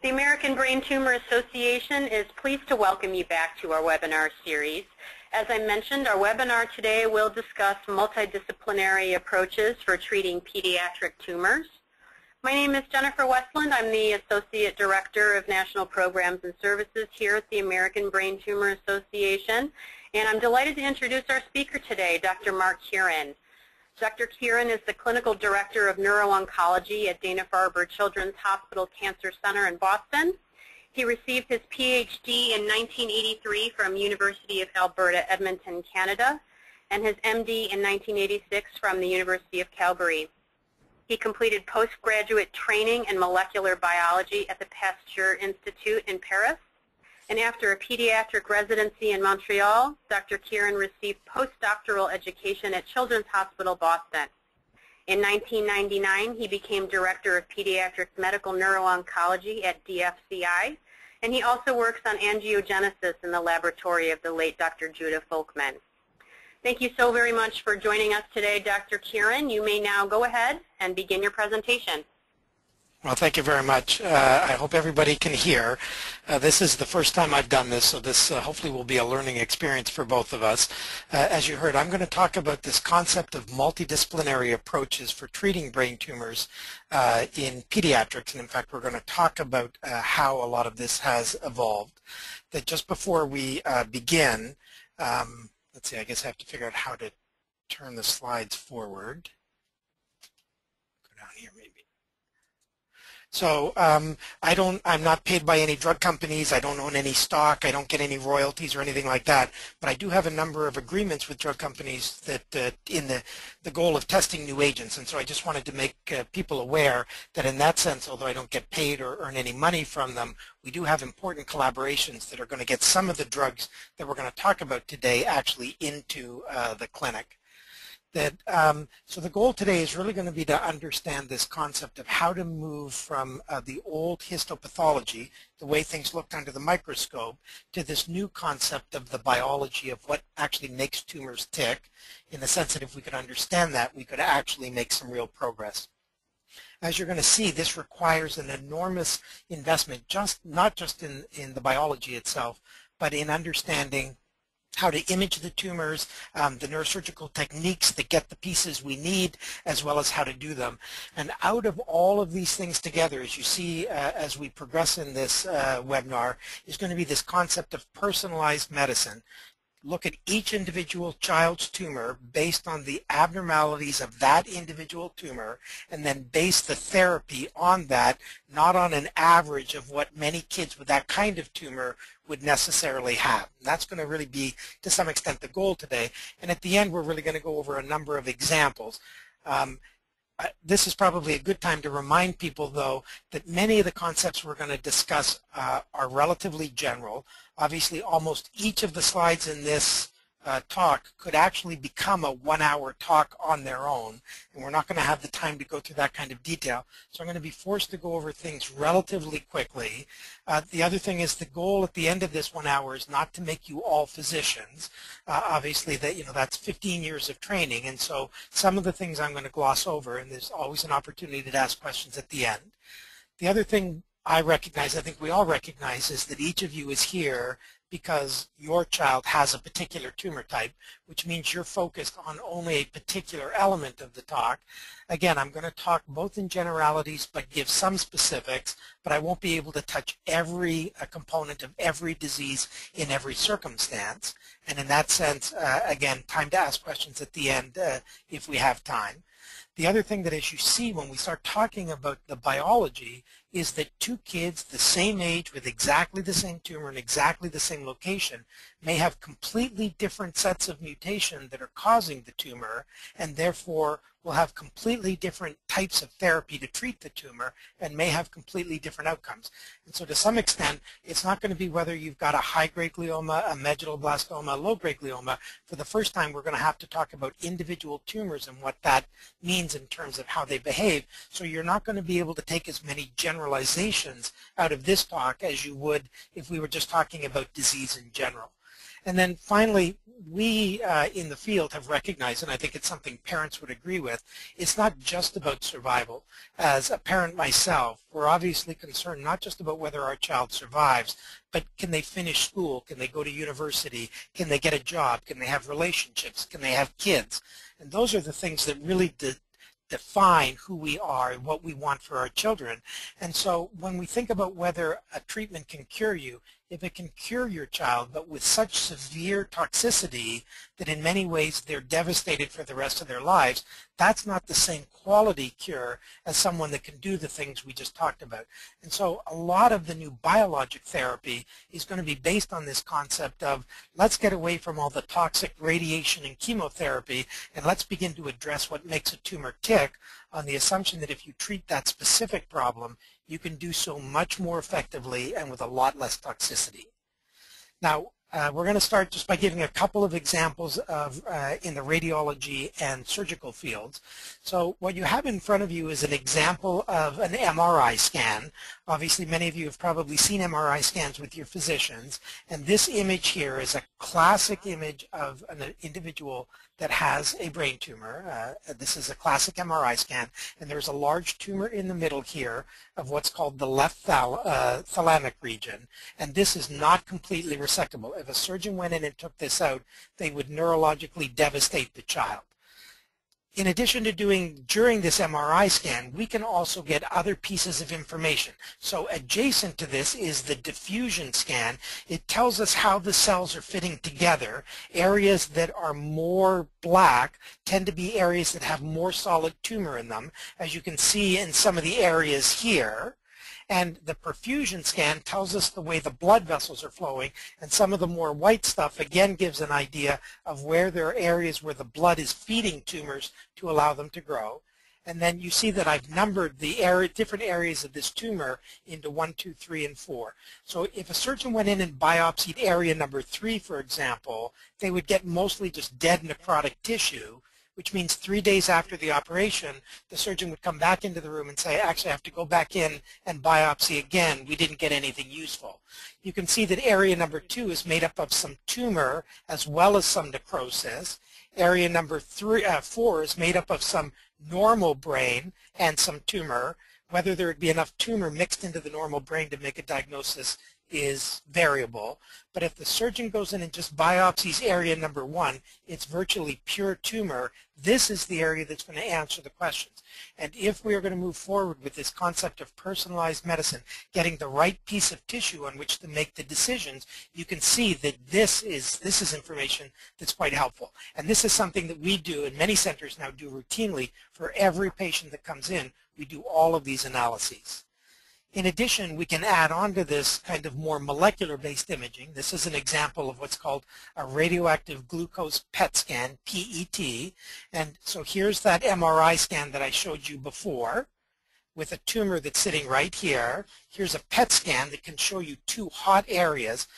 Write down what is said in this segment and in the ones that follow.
The American Brain Tumor Association is pleased to welcome you back to our webinar series. As I mentioned, our webinar today will discuss multidisciplinary approaches for treating pediatric tumors. My name is Jennifer Westland. I'm the Associate Director of National Programs and Services here at the American Brain Tumor Association. And I'm delighted to introduce our speaker today, Dr. Mark Kieran. Dr. Kieran is the Clinical Director of Neuro-Oncology at Dana-Farber Children's Hospital Cancer Center in Boston. He received his PhD in 1983 from University of Alberta, Edmonton, Canada, and his MD in 1986 from the University of Calgary. He completed postgraduate training in molecular biology at the Pasteur Institute in Paris and after a pediatric residency in Montreal, Dr. Kieran received postdoctoral education at Children's Hospital Boston. In 1999, he became Director of Pediatric Medical Neuro-Oncology at DFCI, and he also works on angiogenesis in the laboratory of the late Dr. Judah Folkman. Thank you so very much for joining us today, Dr. Kieran. You may now go ahead and begin your presentation. Well, thank you very much. Uh, I hope everybody can hear. Uh, this is the first time I've done this, so this uh, hopefully will be a learning experience for both of us. Uh, as you heard, I'm going to talk about this concept of multidisciplinary approaches for treating brain tumors uh, in pediatrics, and in fact, we're going to talk about uh, how a lot of this has evolved. That just before we begin, um, let's see, I guess I have to figure out how to turn the slides forward. Go down here maybe. So um, I don't, I'm not paid by any drug companies. I don't own any stock. I don't get any royalties or anything like that. But I do have a number of agreements with drug companies that uh, in the, the goal of testing new agents. And so I just wanted to make uh, people aware that in that sense, although I don't get paid or earn any money from them, we do have important collaborations that are going to get some of the drugs that we're going to talk about today actually into uh, the clinic that um, so the goal today is really going to be to understand this concept of how to move from uh, the old histopathology, the way things looked under the microscope, to this new concept of the biology of what actually makes tumors tick, in the sense that if we could understand that, we could actually make some real progress. As you're going to see, this requires an enormous investment, just not just in, in the biology itself, but in understanding how to image the tumors, um, the neurosurgical techniques that get the pieces we need, as well as how to do them. And out of all of these things together, as you see uh, as we progress in this uh, webinar, is going to be this concept of personalized medicine look at each individual child's tumor based on the abnormalities of that individual tumor and then base the therapy on that, not on an average of what many kids with that kind of tumor would necessarily have. And that's going to really be, to some extent, the goal today. And at the end, we're really going to go over a number of examples. Um, this is probably a good time to remind people, though, that many of the concepts we're going to discuss uh, are relatively general. Obviously, almost each of the slides in this uh, talk could actually become a one-hour talk on their own, and we're not going to have the time to go through that kind of detail. So I'm going to be forced to go over things relatively quickly. Uh, the other thing is the goal at the end of this one hour is not to make you all physicians. Uh, obviously, that you know that's 15 years of training, and so some of the things I'm going to gloss over, and there's always an opportunity to ask questions at the end. The other thing I recognize, I think we all recognize, is that each of you is here because your child has a particular tumor type, which means you're focused on only a particular element of the talk. Again, I'm going to talk both in generalities but give some specifics, but I won't be able to touch every uh, component of every disease in every circumstance. And in that sense, uh, again, time to ask questions at the end uh, if we have time. The other thing that as you see when we start talking about the biology is that two kids the same age with exactly the same tumor in exactly the same location may have completely different sets of mutation that are causing the tumor and therefore will have completely different types of therapy to treat the tumor and may have completely different outcomes. And so to some extent, it's not going to be whether you've got a high-grade glioma, a medulloblastoma, a low-grade glioma. For the first time, we're going to have to talk about individual tumors and what that means in terms of how they behave. So you're not going to be able to take as many generalizations out of this talk as you would if we were just talking about disease in general. And then finally, we uh, in the field have recognized, and I think it's something parents would agree with, it's not just about survival. As a parent myself, we're obviously concerned not just about whether our child survives, but can they finish school? Can they go to university? Can they get a job? Can they have relationships? Can they have kids? And those are the things that really define who we are and what we want for our children. And so when we think about whether a treatment can cure you, if it can cure your child, but with such severe toxicity that in many ways they're devastated for the rest of their lives, that's not the same quality cure as someone that can do the things we just talked about. And so a lot of the new biologic therapy is going to be based on this concept of let's get away from all the toxic radiation and chemotherapy and let's begin to address what makes a tumor tick on the assumption that if you treat that specific problem, you can do so much more effectively and with a lot less toxicity. Now, uh, we're going to start just by giving a couple of examples of uh, in the radiology and surgical fields. So what you have in front of you is an example of an MRI scan. Obviously, many of you have probably seen MRI scans with your physicians. And this image here is a classic image of an individual that has a brain tumor. Uh, this is a classic MRI scan, and there's a large tumor in the middle here of what's called the left thal uh, thalamic region, and this is not completely resectable. If a surgeon went in and took this out, they would neurologically devastate the child in addition to doing during this MRI scan, we can also get other pieces of information. So adjacent to this is the diffusion scan. It tells us how the cells are fitting together. Areas that are more black tend to be areas that have more solid tumor in them, as you can see in some of the areas here. And the perfusion scan tells us the way the blood vessels are flowing, and some of the more white stuff again gives an idea of where there are areas where the blood is feeding tumors to allow them to grow. And then you see that I've numbered the area, different areas of this tumor into 1, 2, 3, and 4. So if a surgeon went in and biopsied area number 3, for example, they would get mostly just dead necrotic tissue which means three days after the operation, the surgeon would come back into the room and say, actually, I have to go back in and biopsy again. We didn't get anything useful. You can see that area number two is made up of some tumor as well as some necrosis. Area number three, uh, four is made up of some normal brain and some tumor. Whether there would be enough tumor mixed into the normal brain to make a diagnosis is variable. But if the surgeon goes in and just biopsies area number one, it's virtually pure tumor. This is the area that's going to answer the questions. And if we are going to move forward with this concept of personalized medicine, getting the right piece of tissue on which to make the decisions, you can see that this is, this is information that's quite helpful. And this is something that we do, and many centers now do routinely for every patient that comes in. We do all of these analyses. In addition, we can add on to this kind of more molecular-based imaging. This is an example of what's called a radioactive glucose PET scan, PET. And so here's that MRI scan that I showed you before with a tumor that's sitting right here. Here's a PET scan that can show you two hot areas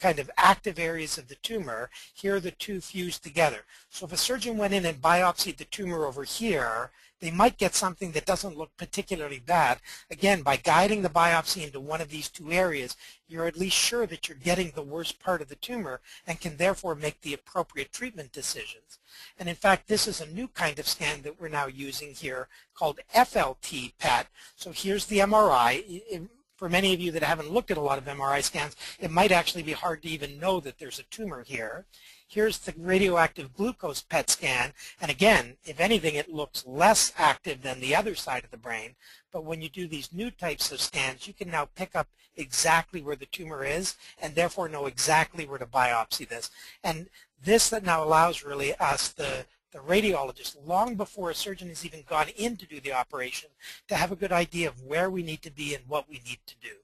kind of active areas of the tumor, here are the two fused together. So if a surgeon went in and biopsied the tumor over here, they might get something that doesn't look particularly bad. Again, by guiding the biopsy into one of these two areas, you're at least sure that you're getting the worst part of the tumor and can therefore make the appropriate treatment decisions. And in fact, this is a new kind of scan that we're now using here called FLT PET. So here's the MRI. For many of you that haven't looked at a lot of MRI scans, it might actually be hard to even know that there's a tumor here. Here's the radioactive glucose PET scan. And again, if anything, it looks less active than the other side of the brain. But when you do these new types of scans, you can now pick up exactly where the tumor is and therefore know exactly where to biopsy this. And this that now allows really us, the, the radiologist, long before a surgeon has even gone in to do the operation, to have a good idea of where we need to be and what we need to do.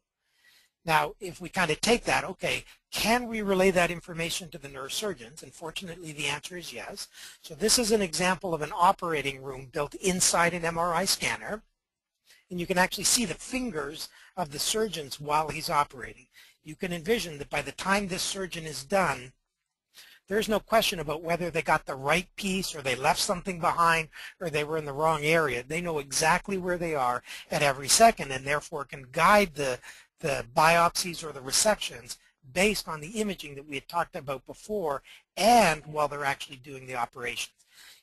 Now, if we kind of take that, okay, can we relay that information to the neurosurgeons? And fortunately, the answer is yes. So this is an example of an operating room built inside an MRI scanner. And you can actually see the fingers of the surgeons while he's operating. You can envision that by the time this surgeon is done, there's no question about whether they got the right piece or they left something behind or they were in the wrong area. They know exactly where they are at every second and therefore can guide the the biopsies or the resections based on the imaging that we had talked about before and while they're actually doing the operations.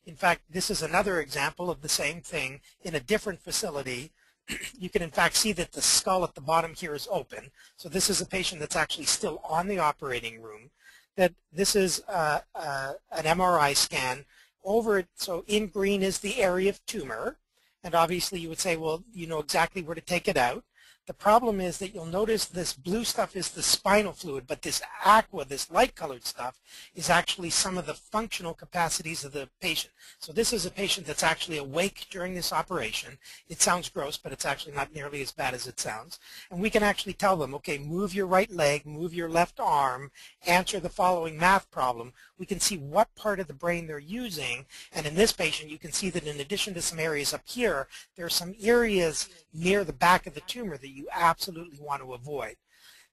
In fact, this is another example of the same thing in a different facility. you can in fact see that the skull at the bottom here is open. So this is a patient that's actually still on the operating room. That this is uh, uh, an MRI scan over. So in green is the area of tumor. And obviously you would say, well, you know exactly where to take it out. The problem is that you'll notice this blue stuff is the spinal fluid, but this aqua, this light-colored stuff, is actually some of the functional capacities of the patient. So this is a patient that's actually awake during this operation. It sounds gross, but it's actually not nearly as bad as it sounds. And we can actually tell them, okay, move your right leg, move your left arm, answer the following math problem. We can see what part of the brain they're using. And in this patient, you can see that in addition to some areas up here, there are some areas near the back of the tumor that you absolutely want to avoid.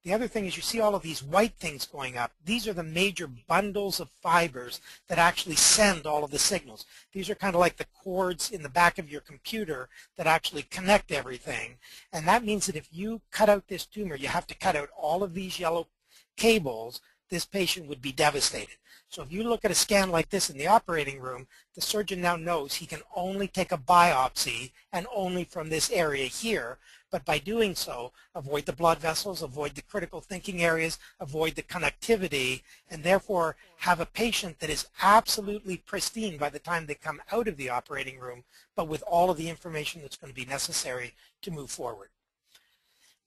The other thing is you see all of these white things going up. These are the major bundles of fibers that actually send all of the signals. These are kind of like the cords in the back of your computer that actually connect everything. And that means that if you cut out this tumor, you have to cut out all of these yellow cables, this patient would be devastated. So if you look at a scan like this in the operating room, the surgeon now knows he can only take a biopsy and only from this area here. But by doing so, avoid the blood vessels, avoid the critical thinking areas, avoid the connectivity, and therefore have a patient that is absolutely pristine by the time they come out of the operating room, but with all of the information that's going to be necessary to move forward.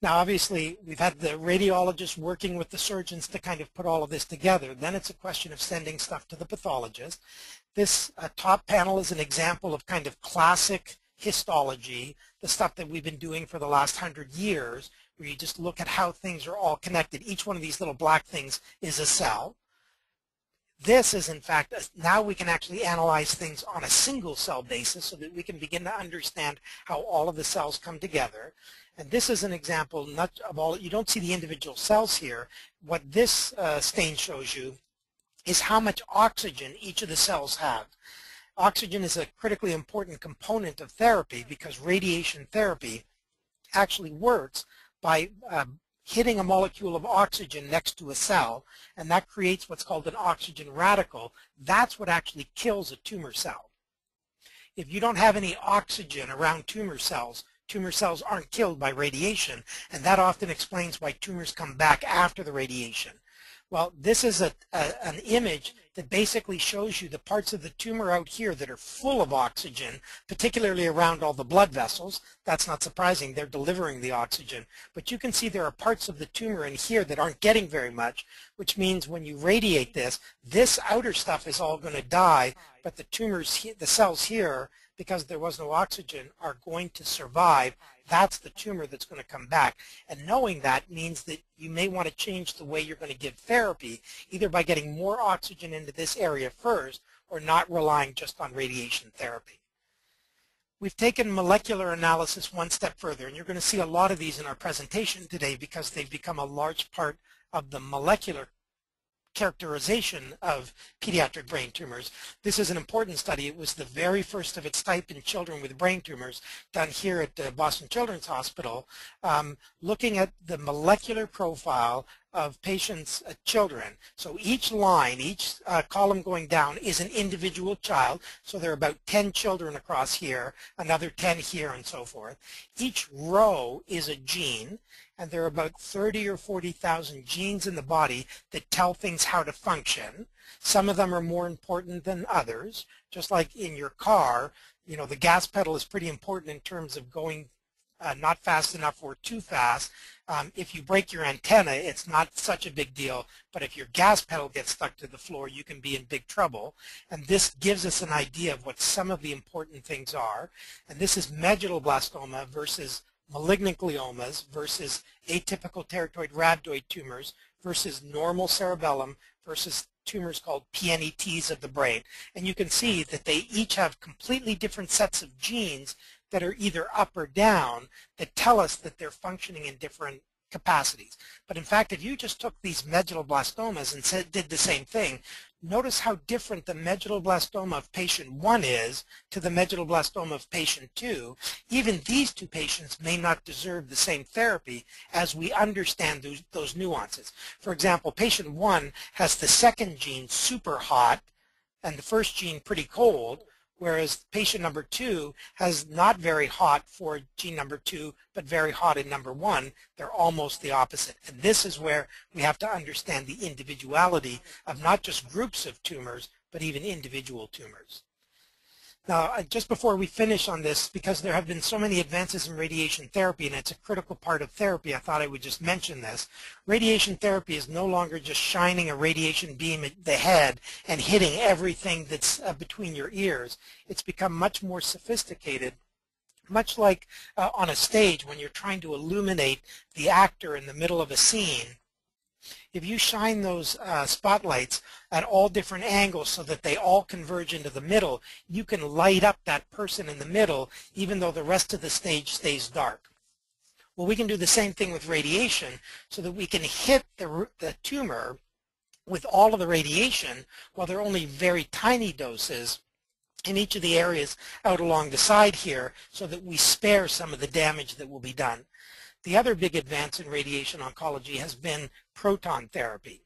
Now, obviously, we've had the radiologists working with the surgeons to kind of put all of this together. Then it's a question of sending stuff to the pathologist. This uh, top panel is an example of kind of classic histology, the stuff that we've been doing for the last hundred years, where you just look at how things are all connected. Each one of these little black things is a cell. This is, in fact, now we can actually analyze things on a single cell basis so that we can begin to understand how all of the cells come together. And this is an example not of all, you don't see the individual cells here. What this uh, stain shows you is how much oxygen each of the cells have. Oxygen is a critically important component of therapy because radiation therapy actually works by um, hitting a molecule of oxygen next to a cell, and that creates what's called an oxygen radical. That's what actually kills a tumor cell. If you don't have any oxygen around tumor cells, tumor cells aren't killed by radiation, and that often explains why tumors come back after the radiation. Well, this is a, a, an image that basically shows you the parts of the tumor out here that are full of oxygen, particularly around all the blood vessels. That's not surprising. They're delivering the oxygen. But you can see there are parts of the tumor in here that aren't getting very much, which means when you radiate this, this outer stuff is all going to die, but the tumors, the cells here because there was no oxygen are going to survive, that's the tumor that's going to come back. And knowing that means that you may want to change the way you're going to give therapy, either by getting more oxygen into this area first or not relying just on radiation therapy. We've taken molecular analysis one step further, and you're going to see a lot of these in our presentation today because they've become a large part of the molecular characterization of pediatric brain tumors. This is an important study. It was the very first of its type in children with brain tumors done here at the Boston Children's Hospital, um, looking at the molecular profile of patients' uh, children. So each line, each uh, column going down is an individual child. So there are about 10 children across here, another 10 here, and so forth. Each row is a gene, and there are about 30 or 40,000 genes in the body that tell things how to function. Some of them are more important than others. Just like in your car, you know, the gas pedal is pretty important in terms of going uh, not fast enough or too fast. Um, if you break your antenna, it's not such a big deal, but if your gas pedal gets stuck to the floor, you can be in big trouble. And this gives us an idea of what some of the important things are. And this is medulloblastoma versus malignant gliomas versus atypical teratoid rhabdoid tumors versus normal cerebellum versus tumors called PNETs of the brain. And you can see that they each have completely different sets of genes that are either up or down that tell us that they're functioning in different capacities. But in fact, if you just took these medulloblastomas and said, did the same thing, notice how different the medulloblastoma of patient 1 is to the medulloblastoma of patient 2. Even these two patients may not deserve the same therapy as we understand those, those nuances. For example, patient 1 has the second gene super hot and the first gene pretty cold, whereas patient number two has not very hot for gene number two, but very hot in number one. They're almost the opposite. And this is where we have to understand the individuality of not just groups of tumors, but even individual tumors. Now, just before we finish on this, because there have been so many advances in radiation therapy, and it's a critical part of therapy, I thought I would just mention this. Radiation therapy is no longer just shining a radiation beam at the head and hitting everything that's uh, between your ears. It's become much more sophisticated much like uh, on a stage when you're trying to illuminate the actor in the middle of a scene if you shine those uh, spotlights at all different angles so that they all converge into the middle, you can light up that person in the middle even though the rest of the stage stays dark. Well, we can do the same thing with radiation so that we can hit the, the tumor with all of the radiation while they're only very tiny doses in each of the areas out along the side here so that we spare some of the damage that will be done. The other big advance in radiation oncology has been proton therapy.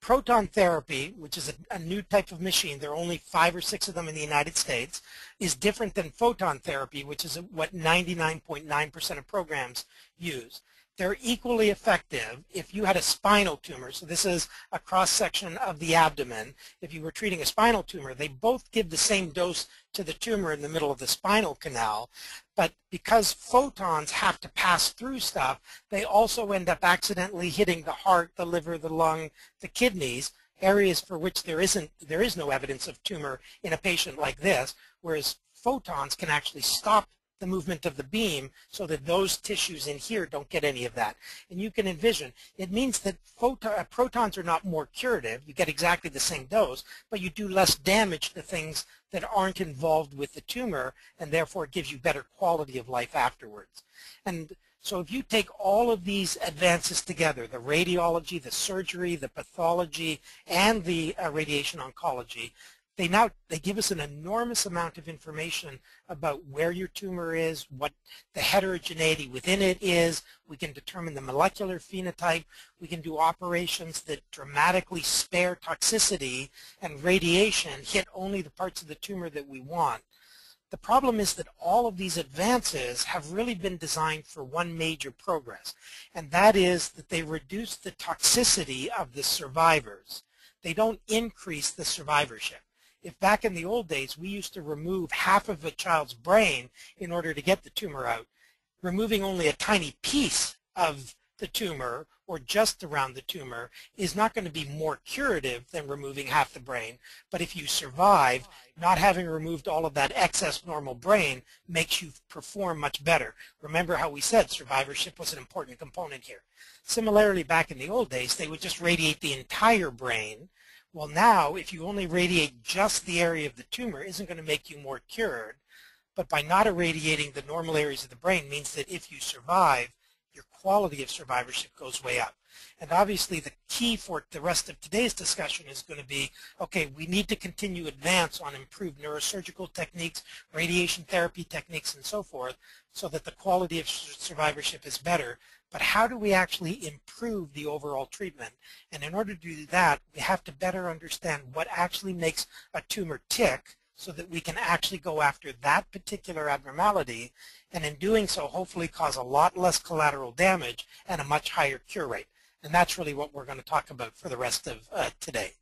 Proton therapy, which is a, a, new type of machine, there are only five or six of them in the United States, is different than photon therapy, which is what 99.9% .9 of programs use. They're equally effective if you had a spinal tumor. So this is a cross-section of the abdomen. If you were treating a spinal tumor, they both give the same dose to the tumor in the middle of the spinal canal. But because photons have to pass through stuff, they also end up accidentally hitting the heart, the liver, the lung, the kidneys, areas for which there isn't there is no evidence of tumor in a patient like this, whereas photons can actually stop the movement of the beam so that those tissues in here don't get any of that. And you can envision, it means that uh, protons are not more curative, you get exactly the same dose, but you do less damage to things that aren't involved with the tumor, and therefore it gives you better quality of life afterwards. And so if you take all of these advances together, the radiology, the surgery, the pathology, and the uh, radiation oncology, they now they give us an enormous amount of information about where your tumor is, what the heterogeneity within it is. We can determine the molecular phenotype. We can do operations that dramatically spare toxicity and radiation, hit only the parts of the tumor that we want. The problem is that all of these advances have really been designed for one major progress, and that is that they reduce the toxicity of the survivors. They don't increase the survivorship if back in the old days we used to remove half of a child's brain in order to get the tumor out, removing only a tiny piece of the tumor or just around the tumor is not going to be more curative than removing half the brain. But if you survive, not having removed all of that excess normal brain makes you perform much better. Remember how we said survivorship was an important component here. Similarly, back in the old days, they would just radiate the entire brain well, now, if you only radiate just the area of the tumor, isn't going to make you more cured. But by not irradiating the normal areas of the brain means that if you survive, your quality of survivorship goes way up. And obviously the key for the rest of today's discussion is going to be, okay, we need to continue advance on improved neurosurgical techniques, radiation therapy techniques, and so forth, so that the quality of survivorship is better. But how do we actually improve the overall treatment? And in order to do that, we have to better understand what actually makes a tumor tick so that we can actually go after that particular abnormality and in doing so hopefully cause a lot less collateral damage and a much higher cure rate. And that's really what we're going to talk about for the rest of uh, today.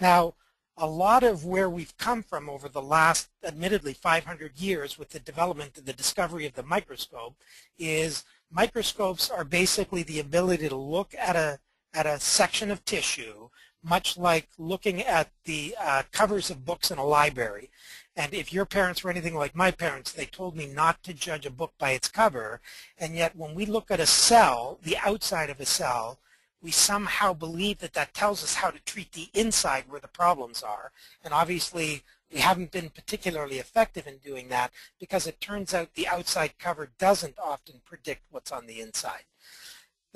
Now, a lot of where we've come from over the last, admittedly, 500 years with the development and the discovery of the microscope is Microscopes are basically the ability to look at a, at a section of tissue, much like looking at the uh, covers of books in a library. And if your parents were anything like my parents, they told me not to judge a book by its cover. And yet when we look at a cell, the outside of a cell, we somehow believe that that tells us how to treat the inside where the problems are. And obviously, we haven't been particularly effective in doing that because it turns out the outside cover doesn't often predict what's on the inside.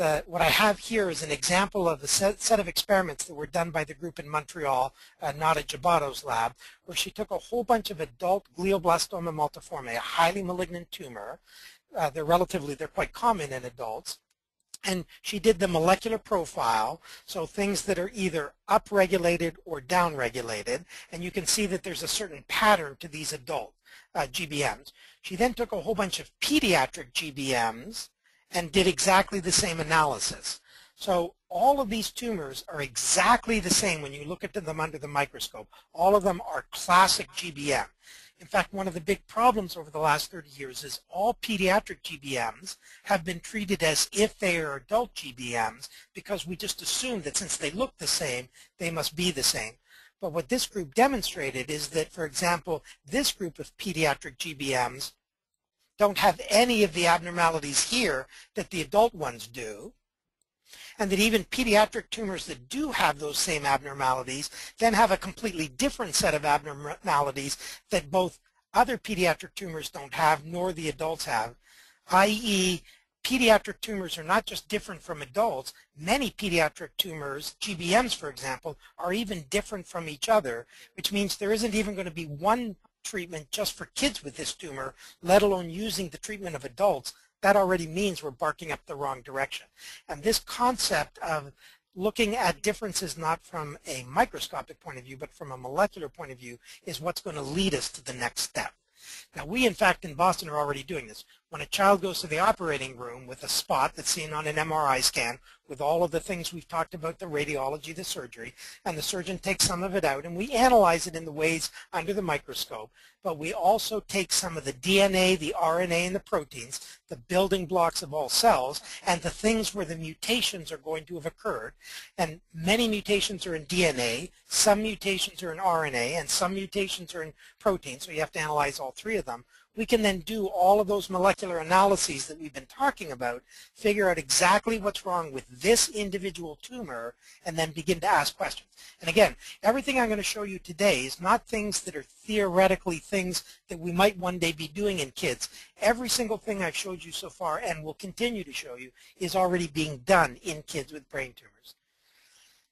The, what I have here is an example of a set, set, of experiments that were done by the group in Montreal, uh, Nada Jabado's lab, where she took a whole bunch of adult glioblastoma multiforme, a highly malignant tumor. Uh, they're relatively, they're quite common in adults. And she did the molecular profile, so things that are either upregulated or downregulated, and you can see that there's a certain pattern to these adult uh, GBMs. She then took a whole bunch of pediatric GBMs and did exactly the same analysis. So all of these tumors are exactly the same when you look at them under the microscope. All of them are classic GBM. In fact, one of the big problems over the last 30 years is all pediatric GBMs have been treated as if they are adult GBMs because we just assume that since they look the same, they must be the same. But what this group demonstrated is that, for example, this group of pediatric GBMs don't have any of the abnormalities here that the adult ones do, and that even pediatric tumors that do have those same abnormalities then have a completely different set of abnormalities that both other pediatric tumors don't have nor the adults have, i.e. pediatric tumors are not just different from adults, many pediatric tumors, GBMs for example, are even different from each other, which means there isn't even going to be one treatment just for kids with this tumor, let alone using the treatment of adults, that already means we're barking up the wrong direction. And this concept of looking at differences not from a microscopic point of view, but from a molecular point of view is what's going to lead us to the next step. Now we in fact in Boston are already doing this. When a child goes to the operating room with a spot that's seen on an MRI scan with all of the things we've talked about, the radiology, the surgery, and the surgeon takes some of it out and we analyze it in the ways under the microscope, but we also take some of the DNA, the RNA, and the proteins, the building blocks of all cells, and the things where the mutations are going to have occurred. And many mutations are in DNA, some mutations are in RNA, and some mutations are in protein, so you have to analyze all three of them we can then do all of those molecular analyses that we've been talking about, figure out exactly what's wrong with this individual tumor, and then begin to ask questions. And again, everything I'm going to show you today is not things that are theoretically things that we might one day be doing in kids. Every single thing I've showed you so far and will continue to show you is already being done in kids with brain tumors.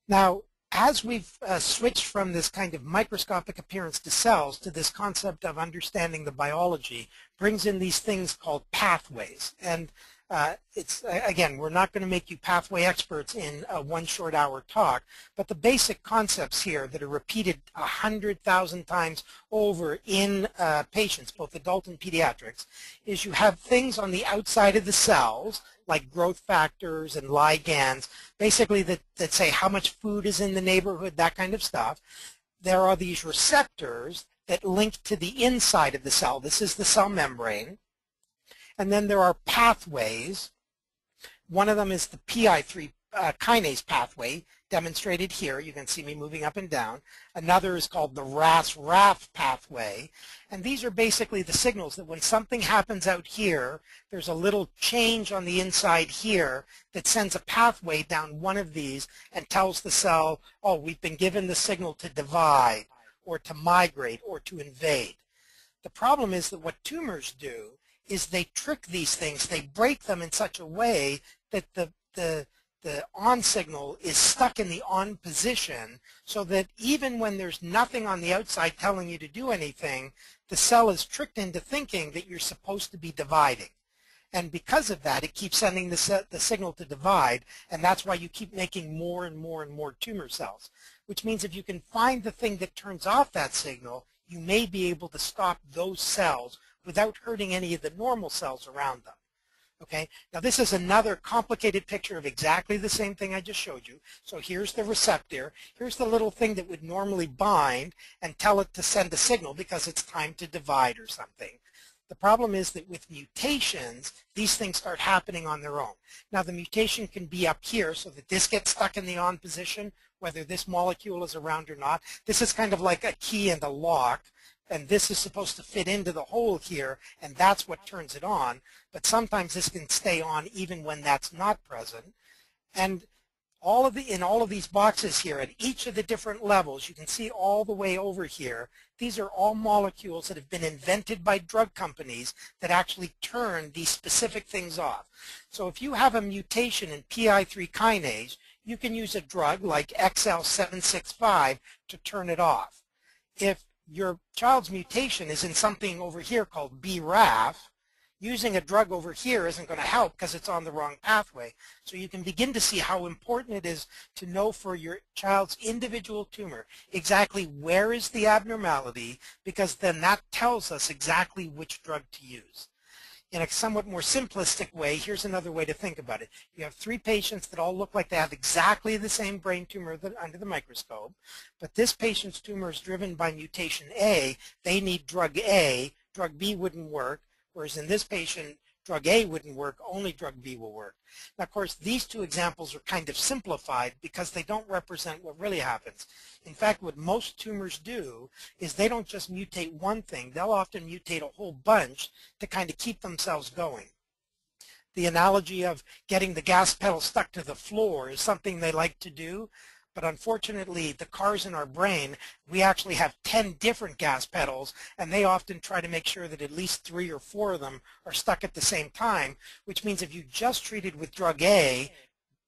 Now, as we've uh, switched from this kind of microscopic appearance to cells to this concept of understanding the biology brings in these things called pathways. And uh, it's again, we're not going to make you pathway experts in a one short hour talk, but the basic concepts here that are repeated a hundred thousand times over in uh, patients, both adult and pediatrics, is you have things on the outside of the cells like growth factors and ligands, basically that, that say how much food is in the neighborhood, that kind of stuff. There are these receptors that link to the inside of the cell. This is the cell membrane. And then there are pathways. One of them is the PI3 uh, kinase pathway demonstrated here. You can see me moving up and down. Another is called the RAS-RAF pathway. And these are basically the signals that when something happens out here, there's a little change on the inside here that sends a pathway down one of these and tells the cell, oh, we've been given the signal to divide or to migrate or to invade. The problem is that what tumors do is they trick these things. They break them in such a way that the, the the on signal is stuck in the on position so that even when there's nothing on the outside telling you to do anything, the cell is tricked into thinking that you're supposed to be dividing. And because of that, it keeps sending the, the signal to divide, and that's why you keep making more and more and more tumor cells. Which means if you can find the thing that turns off that signal, you may be able to stop those cells without hurting any of the normal cells around them. Okay, now this is another complicated picture of exactly the same thing I just showed you. So here's the receptor. Here's the little thing that would normally bind and tell it to send a signal because it's time to divide or something. The problem is that with mutations, these things start happening on their own. Now the mutation can be up here so that this gets stuck in the on position, whether this molecule is around or not. This is kind of like a key and a lock and this is supposed to fit into the hole here, and that's what turns it on. But sometimes this can stay on even when that's not present. And all of the in all of these boxes here, at each of the different levels, you can see all the way over here, these are all molecules that have been invented by drug companies that actually turn these specific things off. So if you have a mutation in PI3 kinase, you can use a drug like XL765 to turn it off. If your child's mutation is in something over here called BRAF, using a drug over here isn't going to help because it's on the wrong pathway. So you can begin to see how important it is to know for your child's individual tumor exactly where is the abnormality because then that tells us exactly which drug to use. In a somewhat more simplistic way, here's another way to think about it. You have three patients that all look like they have exactly the same brain tumor under the microscope, but this patient's tumor is driven by mutation A. They need drug A. Drug B wouldn't work whereas in this patient, drug A wouldn't work, only drug B will work. Now, of course, these two examples are kind of simplified because they don't represent what really happens. In fact, what most tumors do is they don't just mutate one thing. They'll often mutate a whole bunch to kind of keep themselves going. The analogy of getting the gas pedal stuck to the floor is something they like to do, but unfortunately, the cars in our brain, we actually have 10 different gas pedals, and they often try to make sure that at least three or four of them are stuck at the same time, which means if you just treated with drug A,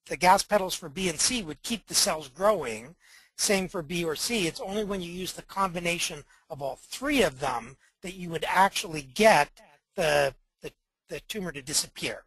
the gas pedals for B and C would keep the cells growing. Same for B or C. It's only when you use the combination of all three of them that you would actually get the, the, the tumor to disappear.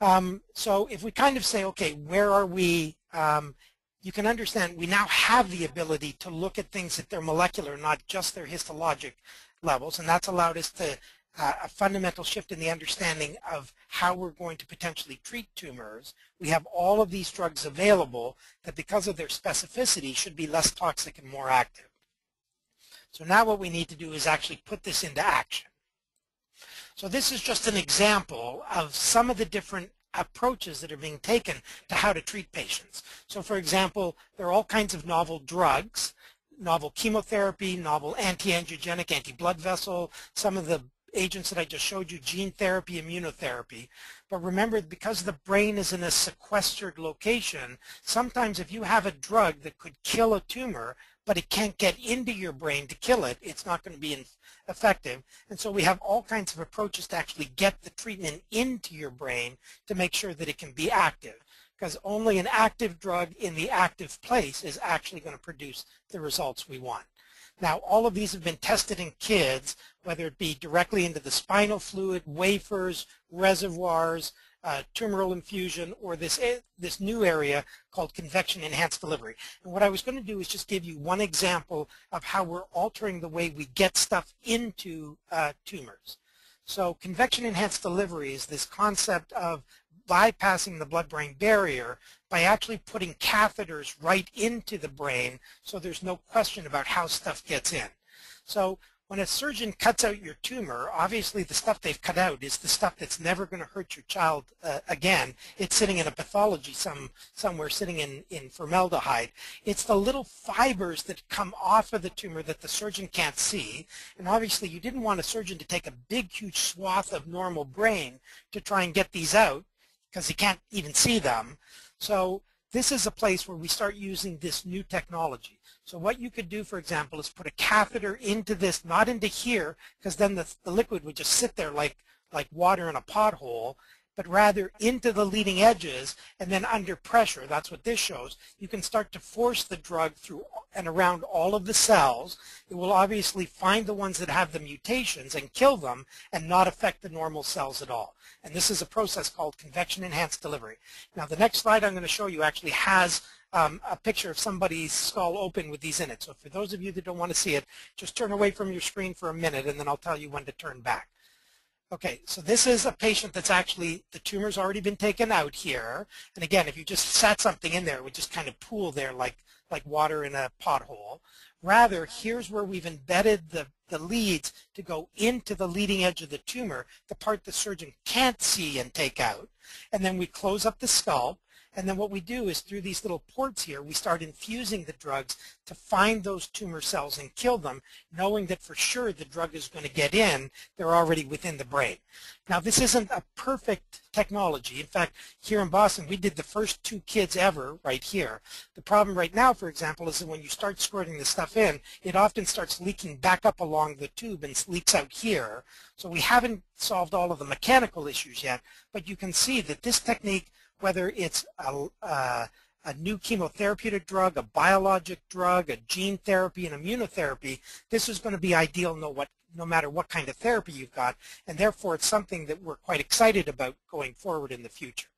Um, so if we kind of say, okay, where are we um, you can understand we now have the ability to look at things at their molecular, not just their histologic levels, and that's allowed us to uh, a fundamental shift in the understanding of how we're going to potentially treat tumors. We have all of these drugs available that because of their specificity should be less toxic and more active. So now what we need to do is actually put this into action. So this is just an example of some of the different approaches that are being taken to how to treat patients. So for example, there are all kinds of novel drugs, novel chemotherapy, novel anti-angiogenic, anti-blood vessel, some of the agents that I just showed you, gene therapy, immunotherapy. But remember, because the brain is in a sequestered location, sometimes if you have a drug that could kill a tumor, but it can't get into your brain to kill it, it's not going to be effective. And so we have all kinds of approaches to actually get the treatment into your brain to make sure that it can be active. Because only an active drug in the active place is actually going to produce the results we want. Now, all of these have been tested in kids, whether it be directly into the spinal fluid, wafers, reservoirs, uh, tumoral infusion or this, eh, this new area called convection enhanced delivery. And what I was going to do is just give you one example of how we're altering the way we get stuff into uh, tumors. So convection enhanced delivery is this concept of bypassing the blood-brain barrier by actually putting catheters right into the brain so there's no question about how stuff gets in. So when a surgeon cuts out your tumor, obviously the stuff they've cut out is the stuff that's never going to hurt your child uh, again. It's sitting in a pathology some, somewhere, sitting in, in formaldehyde. It's the little fibers that come off of the tumor that the surgeon can't see. And obviously you didn't want a surgeon to take a big, huge swath of normal brain to try and get these out because he can't even see them. So this is a place where we start using this new technology. So what you could do, for example, is put a catheter into this, not into here, because then the, the liquid would just sit there like, like water in a pothole, but rather into the leading edges and then under pressure, that's what this shows, you can start to force the drug through and around all of the cells. It will obviously find the ones that have the mutations and kill them and not affect the normal cells at all. And this is a process called convection enhanced delivery. Now the next slide I'm going to show you actually has um, a picture of somebody's skull open with these in it. So for those of you that don't want to see it, just turn away from your screen for a minute and then I'll tell you when to turn back. Okay, so this is a patient that's actually, the tumor's already been taken out here. And again, if you just sat something in there, it would just kind of pool there like, like water in a pothole. Rather, here's where we've embedded the, the leads to go into the leading edge of the tumor, the part the surgeon can't see and take out. And then we close up the skull. And then what we do is through these little ports here, we start infusing the drugs to find those tumor cells and kill them, knowing that for sure the drug is going to get in. They're already within the brain. Now, this isn't a perfect technology. In fact, here in Boston, we did the first two kids ever right here. The problem right now, for example, is that when you start squirting the stuff in, it often starts leaking back up along the tube and leaks out here. So we haven't solved all of the mechanical issues yet, but you can see that this technique whether it's a, uh, a new chemotherapeutic drug, a biologic drug, a gene therapy, an immunotherapy, this is going to be ideal no, what, no matter what kind of therapy you've got, and therefore it's something that we're quite excited about going forward in the future.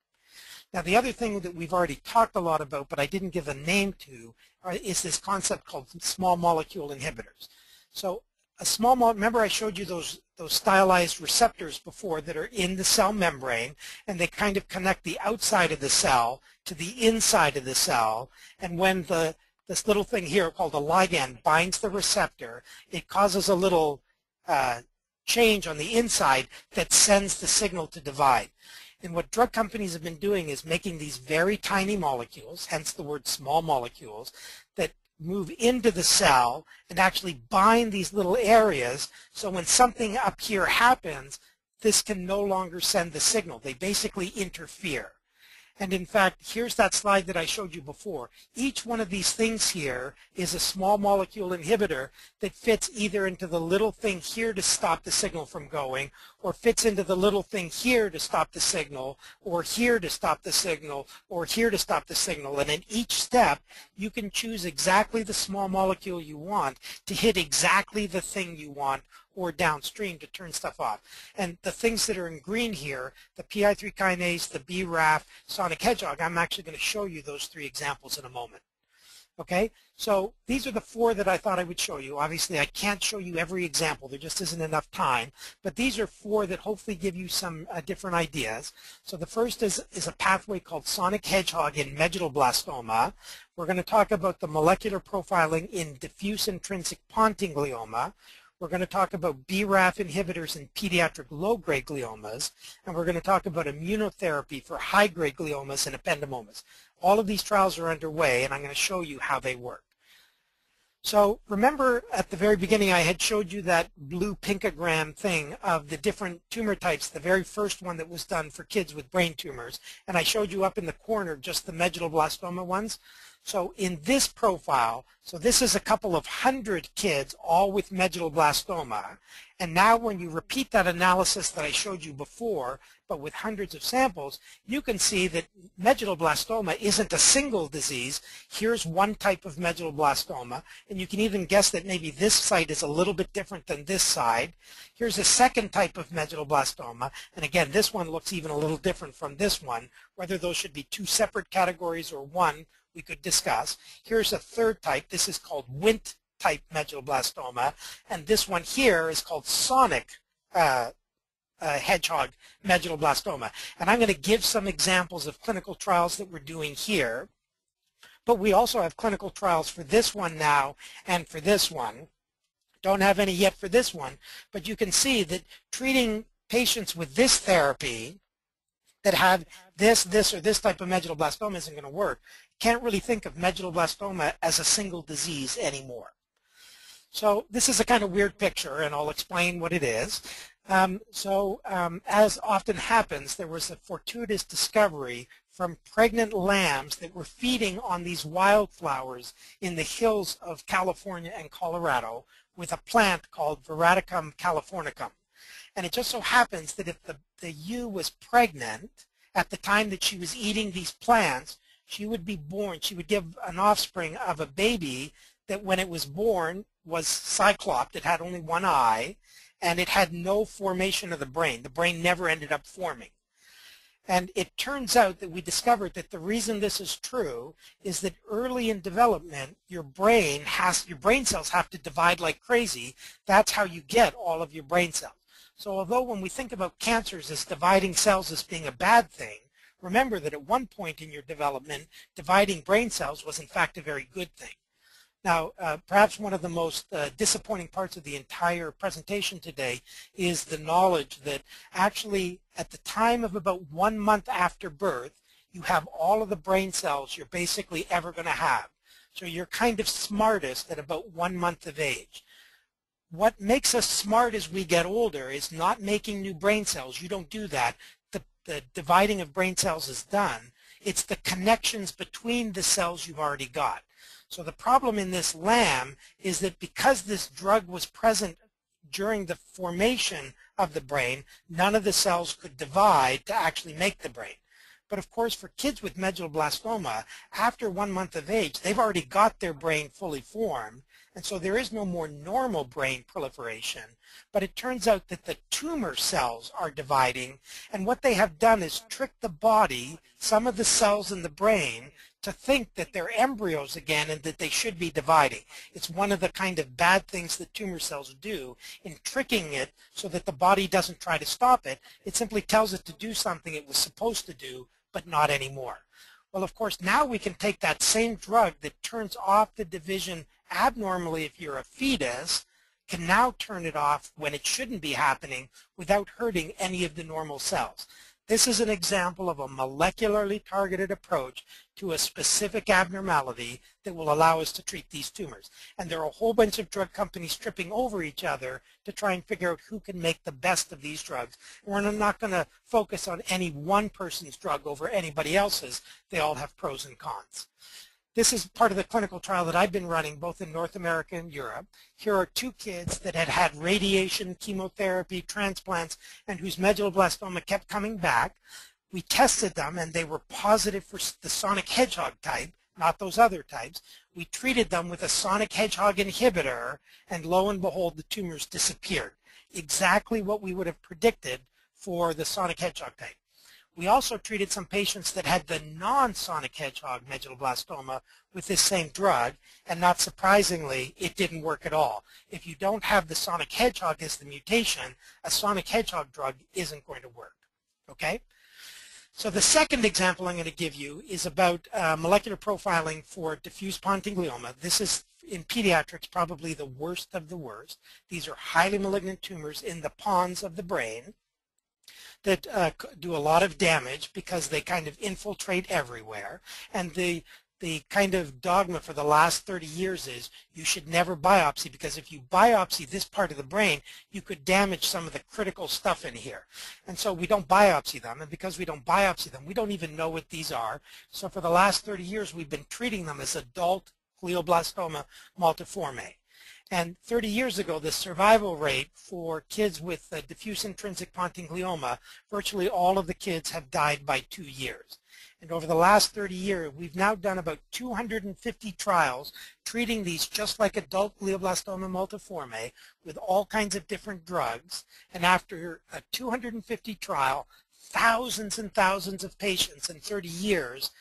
Now the other thing that we've already talked a lot about, but I didn't give a name to, uh, is this concept called small molecule inhibitors. So a small, remember I showed you those, those stylized receptors before that are in the cell membrane, and they kind of connect the outside of the cell to the inside of the cell, and when the this little thing here called a ligand binds the receptor, it causes a little uh, change on the inside that sends the signal to divide. And what drug companies have been doing is making these very tiny molecules, hence the word small molecules, move into the cell and actually bind these little areas so when something up here happens, this can no longer send the signal. They basically interfere. And in fact, here's that slide that I showed you before. Each one of these things here is a small molecule inhibitor that fits either into the little thing here to stop the signal from going, or fits into the little thing here to stop the signal, or here to stop the signal, or here to stop the signal. And in each step, you can choose exactly the small molecule you want to hit exactly the thing you want or downstream to turn stuff off. And the things that are in green here, the PI3 kinase, the BRAF, sonic hedgehog, I'm actually going to show you those three examples in a moment. Okay, so these are the four that I thought I would show you. Obviously, I can't show you every example. There just isn't enough time. But these are four that hopefully give you some uh, different ideas. So the first is, is a pathway called sonic hedgehog in medulloblastoma. We're going to talk about the molecular profiling in diffuse intrinsic pontine glioma. We're going to talk about BRAF inhibitors in pediatric low-grade gliomas, and we're going to talk about immunotherapy for high-grade gliomas and ependymomas. All of these trials are underway, and I'm going to show you how they work. So remember at the very beginning I had showed you that blue pinkogram thing of the different tumor types, the very first one that was done for kids with brain tumors, and I showed you up in the corner just the medulloblastoma ones. So in this profile, so this is a couple of hundred kids all with medulloblastoma. And now when you repeat that analysis that I showed you before, but with hundreds of samples, you can see that medulloblastoma isn't a single disease. Here's one type of medulloblastoma, and you can even guess that maybe this site is a little bit different than this side. Here's a second type of medulloblastoma, and again, this one looks even a little different from this one. Whether those should be two separate categories or one, we could discuss. Here's a third type. This is called Wnt type medulloblastoma, and this one here is called sonic uh, uh, hedgehog medulloblastoma. And I'm going to give some examples of clinical trials that we're doing here. But we also have clinical trials for this one now and for this one. Don't have any yet for this one, but you can see that treating patients with this therapy that have this, this, or this type of medulloblastoma isn't going to work. Can't really think of medulloblastoma as a single disease anymore. So this is a kind of weird picture, and I'll explain what it is. Um, so um, as often happens, there was a fortuitous discovery from pregnant lambs that were feeding on these wildflowers in the hills of California and Colorado with a plant called Veratrum californicum. And it just so happens that if the, the ewe was pregnant at the time that she was eating these plants, she would be born, she would give an offspring of a baby that when it was born was cycloped, it had only one eye, and it had no formation of the brain. The brain never ended up forming. And it turns out that we discovered that the reason this is true is that early in development, your brain has, your brain cells have to divide like crazy. That's how you get all of your brain cells. So although when we think about cancers as dividing cells as being a bad thing, remember that at one point in your development, dividing brain cells was in fact a very good thing. Now, uh, perhaps one of the most uh, disappointing parts of the entire presentation today is the knowledge that actually at the time of about one month after birth, you have all of the brain cells you're basically ever going to have. So you're kind of smartest at about one month of age. What makes us smart as we get older is not making new brain cells. You don't do that. The, dividing of brain cells is done. It's the connections between the cells you've already got. So the problem in this lamb is that because this drug was present during the formation of the brain, none of the cells could divide to actually make the brain. But of course, for kids with medulloblastoma, after one month of age, they've already got their brain fully formed, and so there is no more normal brain proliferation. But it turns out that the tumor cells are dividing, and what they have done is trick the body, some of the cells in the brain, to think that they're embryos again and that they should be dividing. It's one of the kind of bad things that tumor cells do in tricking it so that the body doesn't try to stop it. It simply tells it to do something it was supposed to do, but not anymore. Well, of course, now we can take that same drug that turns off the division abnormally if you're a fetus, can now turn it off when it shouldn't be happening without hurting any of the normal cells. This is an example of a molecularly targeted approach to a specific abnormality that will allow us to treat these tumors. And there are a whole bunch of drug companies tripping over each other to try and figure out who can make the best of these drugs. We're not going to focus on any one person's drug over anybody else's. They all have pros and cons. This is part of the clinical trial that I've been running both in North America and Europe. Here are two kids that had had radiation, chemotherapy, transplants, and whose medulloblastoma kept coming back. We tested them and they were positive for the sonic hedgehog type, not those other types. We treated them with a sonic hedgehog inhibitor and lo and behold the tumors disappeared. Exactly what we would have predicted for the sonic hedgehog type. We also treated some patients that had the non-sonic hedgehog medulloblastoma with this same drug, and not surprisingly, it didn't work at all. If you don't have the sonic hedgehog as the mutation, a sonic hedgehog drug isn't going to work. Okay? So the second example I'm going to give you is about uh, molecular profiling for diffuse pontine glioma. This is in pediatrics probably the worst of the worst. These are highly malignant tumors in the pons of the brain that uh, do a lot of damage because they kind of infiltrate everywhere. And the the kind of dogma for the last 30 years is you should never biopsy because if you biopsy this part of the brain, you could damage some of the critical stuff in here. And so we don't biopsy them. And because we don't biopsy them, we don't even know what these are. So for the last 30 years, we've been treating them as adult glioblastoma multiforme. And 30 years ago, the survival rate for kids with diffuse intrinsic pontine glioma, virtually all of the kids have died by two years. And over the last 30 years, we've now done about 250 trials treating these just like adult glioblastoma multiforme with all kinds of different drugs. And after a 250 trial, thousands and thousands of patients in 30 years,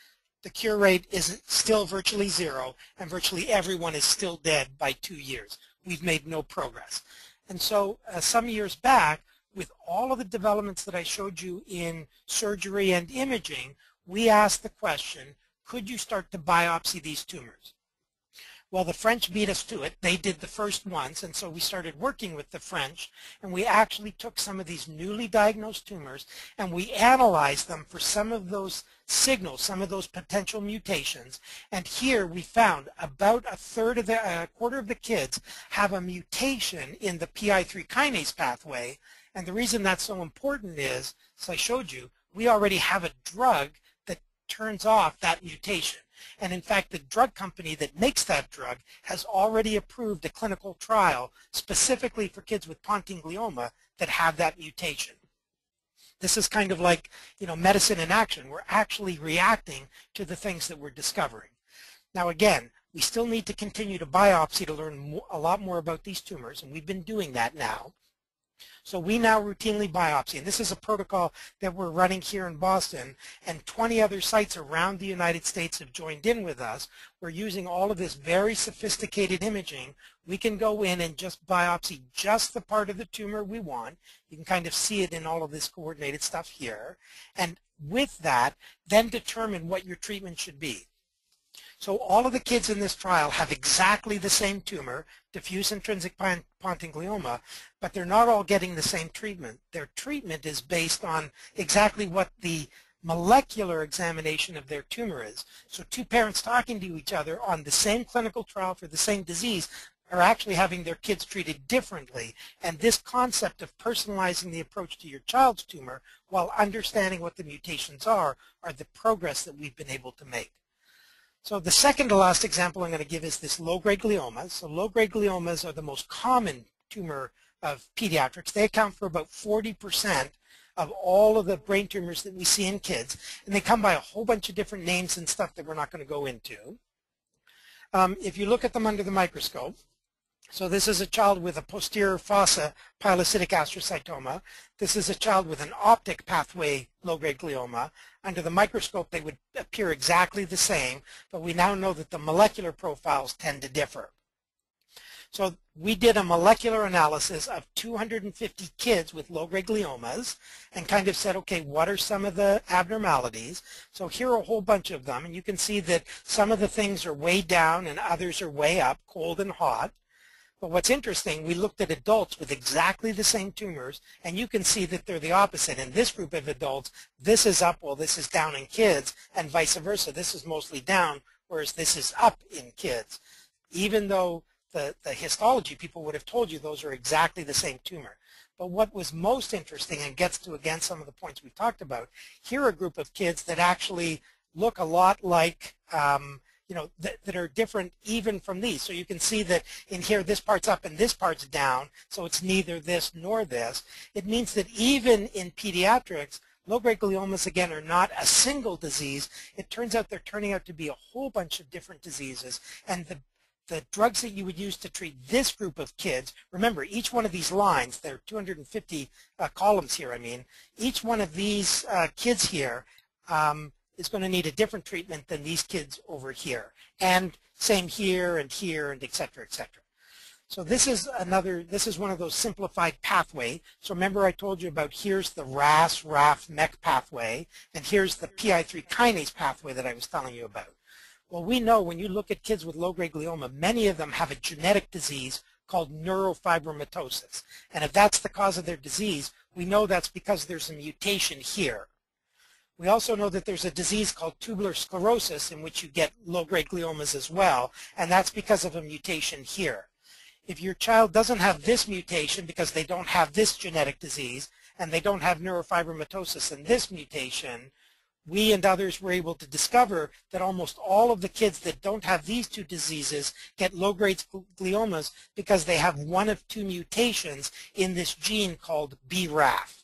the cure rate is still virtually zero, and virtually everyone is still dead by two years. We've made no progress. And so uh, some years back, with all of the developments that I showed you in surgery and imaging, we asked the question, could you start to biopsy these tumors? Well, the French beat us to it. They did the first ones, and so we started working with the French, and we actually took some of these newly diagnosed tumors, and we analyzed them for some of those signals, some of those potential mutations. And here we found about a third of the, a quarter of the kids have a mutation in the PI3 kinase pathway. And the reason that's so important is, as I showed you, we already have a drug that turns off that mutation. And in fact, the drug company that makes that drug has already approved a clinical trial specifically for kids with pontine glioma that have that mutation. This is kind of like, you know, medicine in action. We're actually reacting to the things that we're discovering. Now again, we still need to continue to biopsy to learn a lot more about these tumors, and we've been doing that now. So we now routinely biopsy, and this is a protocol that we're running here in Boston, and 20 other sites around the United States have joined in with us. We're using all of this very sophisticated imaging. We can go in and just biopsy just the part of the tumor we want. You can kind of see it in all of this coordinated stuff here. And with that, then determine what your treatment should be. So all of the kids in this trial have exactly the same tumor, diffuse intrinsic pontine glioma, but they're not all getting the same treatment. Their treatment is based on exactly what the molecular examination of their tumor is. So two parents talking to each other on the same clinical trial for the same disease are actually having their kids treated differently. And this concept of personalizing the approach to your child's tumor while understanding what the mutations are, are the progress that we've been able to make. So the second to last example I'm going to give is this low-grade glioma. So low-grade gliomas are the most common tumor of pediatrics. They account for about 40% of all of the brain tumors that we see in kids. And they come by a whole bunch of different names and stuff that we're not going to go into. Um, if you look at them under the microscope, so this is a child with a posterior fossa pilocytic astrocytoma. This is a child with an optic pathway low-grade glioma. Under the microscope, they would appear exactly the same, but we now know that the molecular profiles tend to differ. So we did a molecular analysis of 250 kids with low-grade gliomas and kind of said, okay, what are some of the abnormalities? So here are a whole bunch of them, and you can see that some of the things are way down and others are way up, cold and hot. But what's interesting, we looked at adults with exactly the same tumors, and you can see that they're the opposite. In this group of adults, this is up while this is down in kids, and vice versa. This is mostly down, whereas this is up in kids. Even though the, the histology, people would have told you those are exactly the same tumor. But what was most interesting and gets to, again, some of the points we've talked about, here are a group of kids that actually look a lot like um, you know, that, that are different even from these. So you can see that in here this part's up and this part's down, so it's neither this nor this. It means that even in pediatrics, low-grade gliomas, again, are not a single disease. It turns out they're turning out to be a whole bunch of different diseases. And the, the drugs that you would use to treat this group of kids, remember, each one of these lines, there are 250 uh, columns here, I mean, each one of these uh, kids here um, is going to need a different treatment than these kids over here. And same here and here and et cetera, et cetera. So this is another, this is one of those simplified pathway. So remember I told you about here's the RAS, RAF, MEK pathway, and here's the PI3 kinase pathway that I was telling you about. Well, we know when you look at kids with low-grade glioma, many of them have a genetic disease called neurofibromatosis. And if that's the cause of their disease, we know that's because there's a mutation here. We also know that there's a disease called tuberous sclerosis in which you get low-grade gliomas as well, and that's because of a mutation here. If your child doesn't have this mutation because they don't have this genetic disease, and they don't have neurofibromatosis and this mutation, we and others were able to discover that almost all of the kids that don't have these two diseases get low-grade gliomas because they have one of two mutations in this gene called BRAF.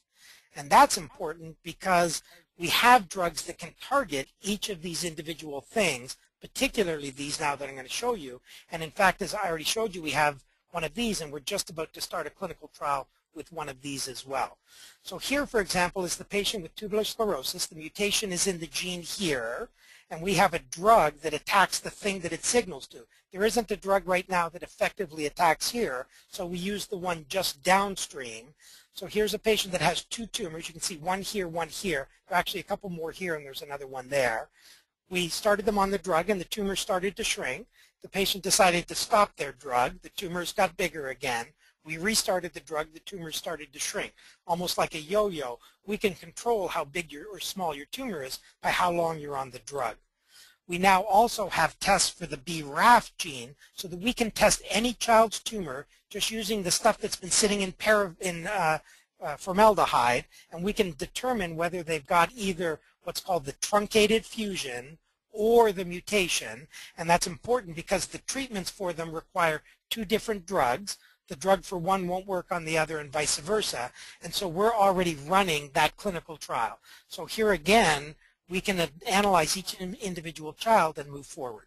And that's important because we have drugs that can target each of these individual things, particularly these now that I'm going to show you. And in fact, as I already showed you, we have one of these, and we're just about to start a clinical trial with one of these as well. So here, for example, is the patient with tuberous sclerosis. The mutation is in the gene here, and we have a drug that attacks the thing that it signals to. There isn't a drug right now that effectively attacks here, so we use the one just downstream. So here's a patient that has two tumors. You can see one here, one here. There are actually a couple more here, and there's another one there. We started them on the drug, and the tumors started to shrink. The patient decided to stop their drug. The tumors got bigger again. We restarted the drug. The tumors started to shrink, almost like a yo-yo. We can control how big your, or small your tumor is by how long you're on the drug. We now also have tests for the BRAF gene so that we can test any child's tumor just using the stuff that's been sitting in, in uh, uh, formaldehyde, and we can determine whether they've got either what's called the truncated fusion or the mutation, and that's important because the treatments for them require two different drugs. The drug for one won't work on the other and vice versa, and so we're already running that clinical trial. So here again, we can analyze each individual child and move forward.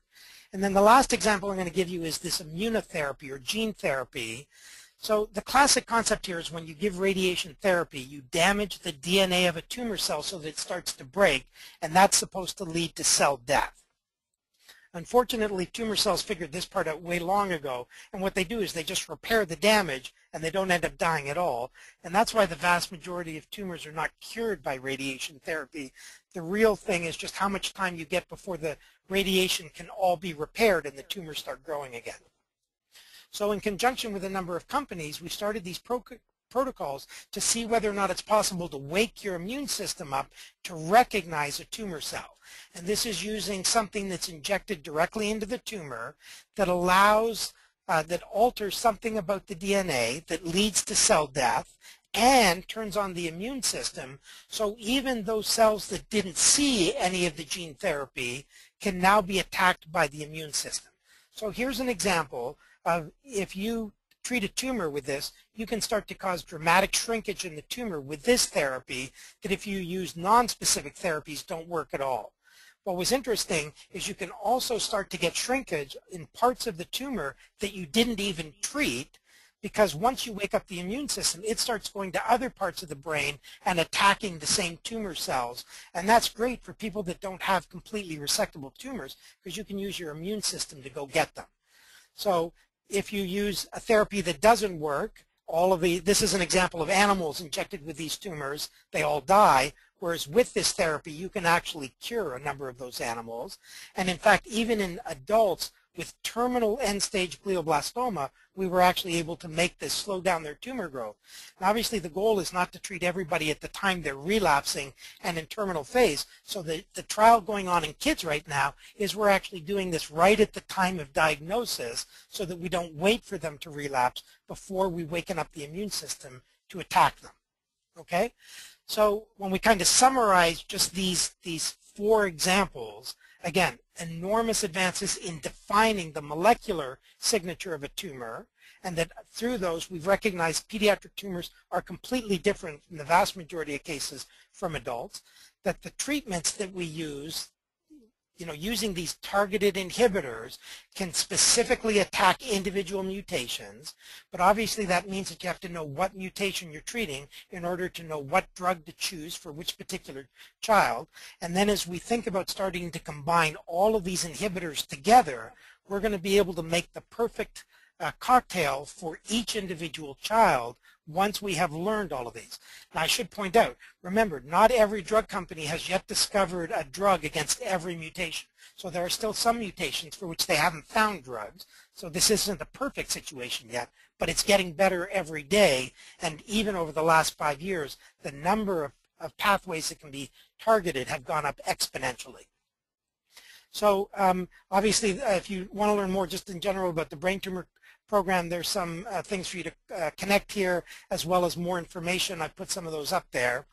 And then the last example I'm going to give you is this immunotherapy or gene therapy. So the classic concept here is when you give radiation therapy, you damage the DNA of a tumor cell so that it starts to break, and that's supposed to lead to cell death. Unfortunately, tumor cells figured this part out way long ago, and what they do is they just repair the damage, and they don't end up dying at all. And that's why the vast majority of tumors are not cured by radiation therapy. The real thing is just how much time you get before the radiation can all be repaired and the tumors start growing again. So in conjunction with a number of companies, we started these pro protocols to see whether or not it's possible to wake your immune system up to recognize a tumor cell. And this is using something that's injected directly into the tumor that allows, uh, that alters something about the DNA that leads to cell death and turns on the immune system. So even those cells that didn't see any of the gene therapy can now be attacked by the immune system. So here's an example of if you treat a tumor with this, you can start to cause dramatic shrinkage in the tumor with this therapy that if you use non-specific therapies don't work at all. What was interesting is you can also start to get shrinkage in parts of the tumor that you didn't even treat because once you wake up the immune system, it starts going to other parts of the brain and attacking the same tumor cells. And that's great for people that don't have completely resectable tumors because you can use your immune system to go get them. So if you use a therapy that doesn't work, all of the, this is an example of animals injected with these tumors, they all die, whereas with this therapy you can actually cure a number of those animals. And in fact, even in adults, with terminal end-stage glioblastoma, we were actually able to make this slow down their tumor growth. And obviously the goal is not to treat everybody at the time they're relapsing and in terminal phase. So the, the trial going on in kids right now is we're actually doing this right at the time of diagnosis so that we don't wait for them to relapse before we waken up the immune system to attack them. Okay? So when we kind of summarize just these, these four examples, Again, enormous advances in defining the molecular signature of a tumor, and that through those we've recognized pediatric tumors are completely different in the vast majority of cases from adults, that the treatments that we use you know, using these targeted inhibitors can specifically attack individual mutations, but obviously that means that you have to know what mutation you're treating in order to know what drug to choose for which particular child. And then as we think about starting to combine all of these inhibitors together, we're going to be able to make the perfect uh, cocktail for each individual child once we have learned all of these. Now I should point out, remember, not every drug company has yet discovered a drug against every mutation. So there are still some mutations for which they haven't found drugs. So this isn't the perfect situation yet, but it's getting better every day. And even over the last five years, the number of, of pathways that can be targeted have gone up exponentially. So um, obviously, uh, if you want to learn more just in general about the brain tumor program, there's some uh, things for you to uh, connect here, as well as more information. I put some of those up there.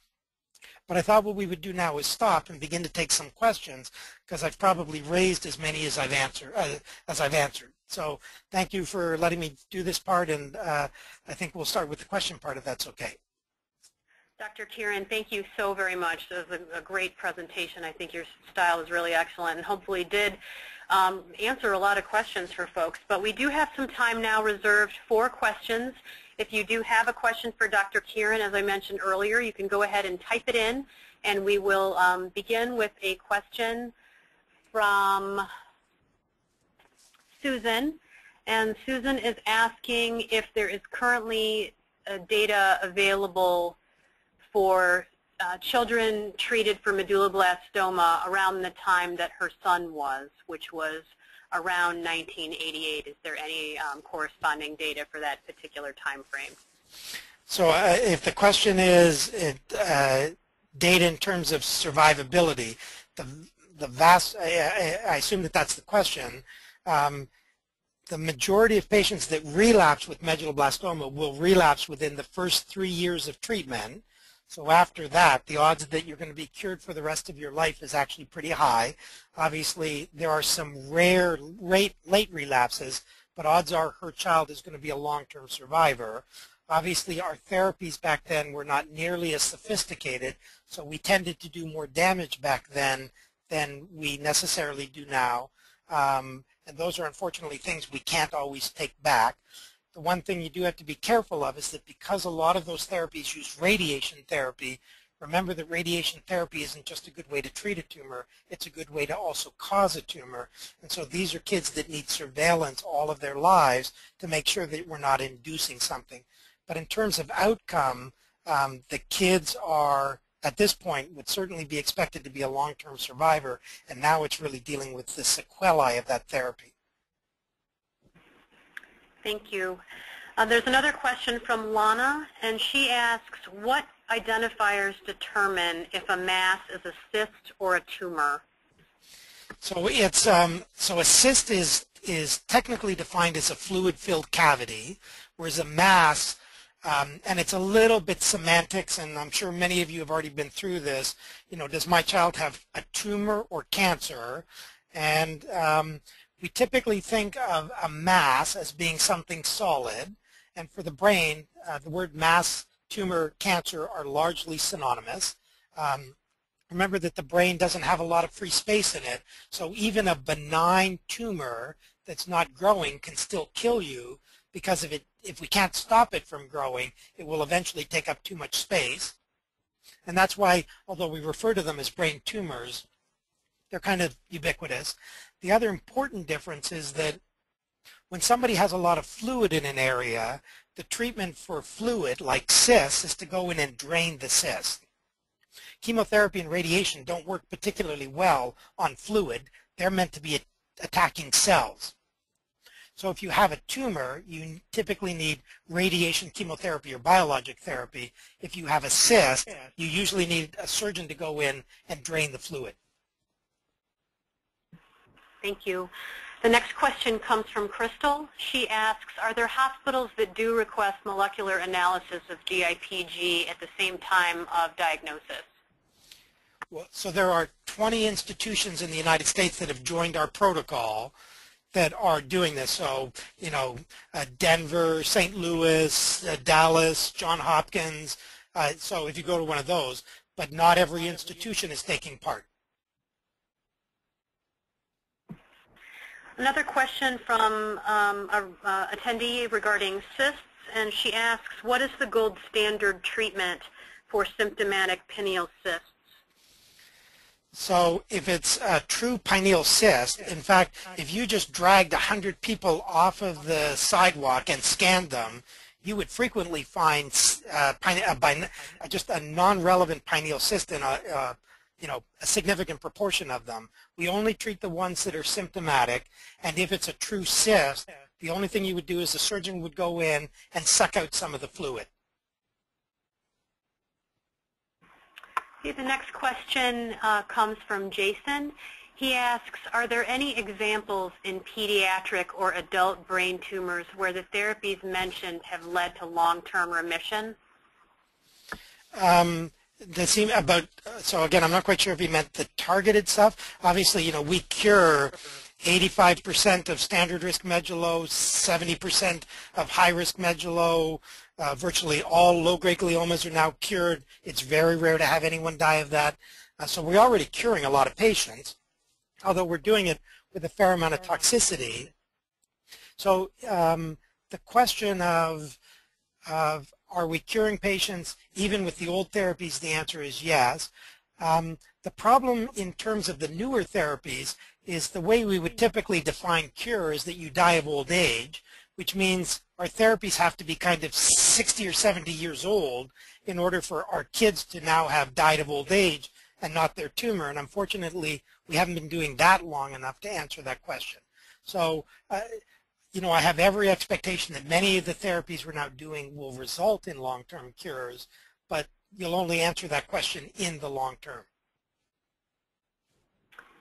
But I thought what we would do now is stop and begin to take some questions, because I've probably raised as many as I've answered. Uh, as I've answered. So thank you for letting me do this part, and uh, I think we'll start with the question part, if that's okay. Dr. Kieran, thank you so very much. It was a, a great presentation. I think your style is really excellent and hopefully did um, answer a lot of questions for folks. But we do have some time now reserved for questions. If you do have a question for Dr. Kieran, as I mentioned earlier, you can go ahead and type it in, and we will um, begin with a question from Susan. And Susan is asking if there is currently uh, data available for uh, children treated for medulloblastoma around the time that her son was, which was around 1988. Is there any um, corresponding data for that particular time frame? So uh, if the question is uh, data in terms of survivability, the, the vast, I, I, assume that that's the question, um, the majority of patients that relapse with medulloblastoma will relapse within the first three years of treatment, so after that, the odds that you're going to be cured for the rest of your life is actually pretty high. Obviously, there are some rare late, late relapses, but odds are her child is going to be a long-term survivor. Obviously, our therapies back then were not nearly as sophisticated, so we tended to do more damage back then than we necessarily do now. Um, and those are unfortunately things we can't always take back. The one thing you do have to be careful of is that because a lot of those therapies use radiation therapy, remember that radiation therapy isn't just a good way to treat a tumor, it's a good way to also cause a tumor. And so these are kids that need surveillance all of their lives to make sure that we're not inducing something. But in terms of outcome, um, the kids are, at this point, would certainly be expected to be a long-term survivor, and now it's really dealing with the sequelae of that therapy. Thank you. Uh, there's another question from Lana, and she asks, what identifiers determine if a mass is a cyst or a tumor? So it's um, so a cyst is is technically defined as a fluid-filled cavity, whereas a mass, um, and it's a little bit semantics, and I'm sure many of you have already been through this. You know, does my child have a tumor or cancer? And um, we typically think of a mass as being something solid, and for the brain, uh, the word mass, tumor, cancer are largely synonymous. Um, remember that the brain doesn't have a lot of free space in it, so even a benign tumor that's not growing can still kill you because if, it, if we can't stop it from growing, it will eventually take up too much space. And that's why, although we refer to them as brain tumors, they're kind of ubiquitous. The other important difference is that when somebody has a lot of fluid in an area, the treatment for fluid, like cysts, is to go in and drain the cyst. Chemotherapy and radiation don't work particularly well on fluid. They're meant to be attacking cells. So if you have a tumor, you typically need radiation chemotherapy or biologic therapy. If you have a cyst, you usually need a surgeon to go in and drain the fluid. Thank you. The next question comes from Crystal. She asks, are there hospitals that do request molecular analysis of DIPG at the same time of diagnosis? Well, so there are 20 institutions in the United States that have joined our protocol that are doing this. So, you know, uh, Denver, St. Louis, uh, Dallas, John Hopkins. Uh, so if you go to one of those, but not every institution is taking part. Another question from um, a uh, attendee regarding cysts, and she asks, what is the gold standard treatment for symptomatic pineal cysts? So if it's a true pineal cyst, in fact, if you just dragged 100 people off of the sidewalk and scanned them, you would frequently find uh, pine, just a non-relevant pineal cyst in a, uh, you know, a significant proportion of them. We only treat the ones that are symptomatic, and if it's a true cyst, the only thing you would do is the surgeon would go in and suck out some of the fluid. Okay, the next question uh, comes from Jason. He asks, are there any examples in pediatric or adult brain tumors where the therapies mentioned have led to long-term remission? Um, seem about, so again, I'm not quite sure if he meant the targeted stuff. Obviously, you know, we cure 85% of standard risk medulla, 70% of high risk medulla, uh, virtually all low-grade gliomas are now cured. It's very rare to have anyone die of that. Uh, so we're already curing a lot of patients, although we're doing it with a fair amount of toxicity. So um, the question of, of are we curing patients even with the old therapies, the answer is yes. Um, the problem in terms of the newer therapies is the way we would typically define cure is that you die of old age, which means our therapies have to be kind of 60 or 70 years old in order for our kids to now have died of old age and not their tumor. And unfortunately, we haven't been doing that long enough to answer that question. So, uh, you know, I have every expectation that many of the therapies we're now doing will result in long-term cures, but you'll only answer that question in the long term.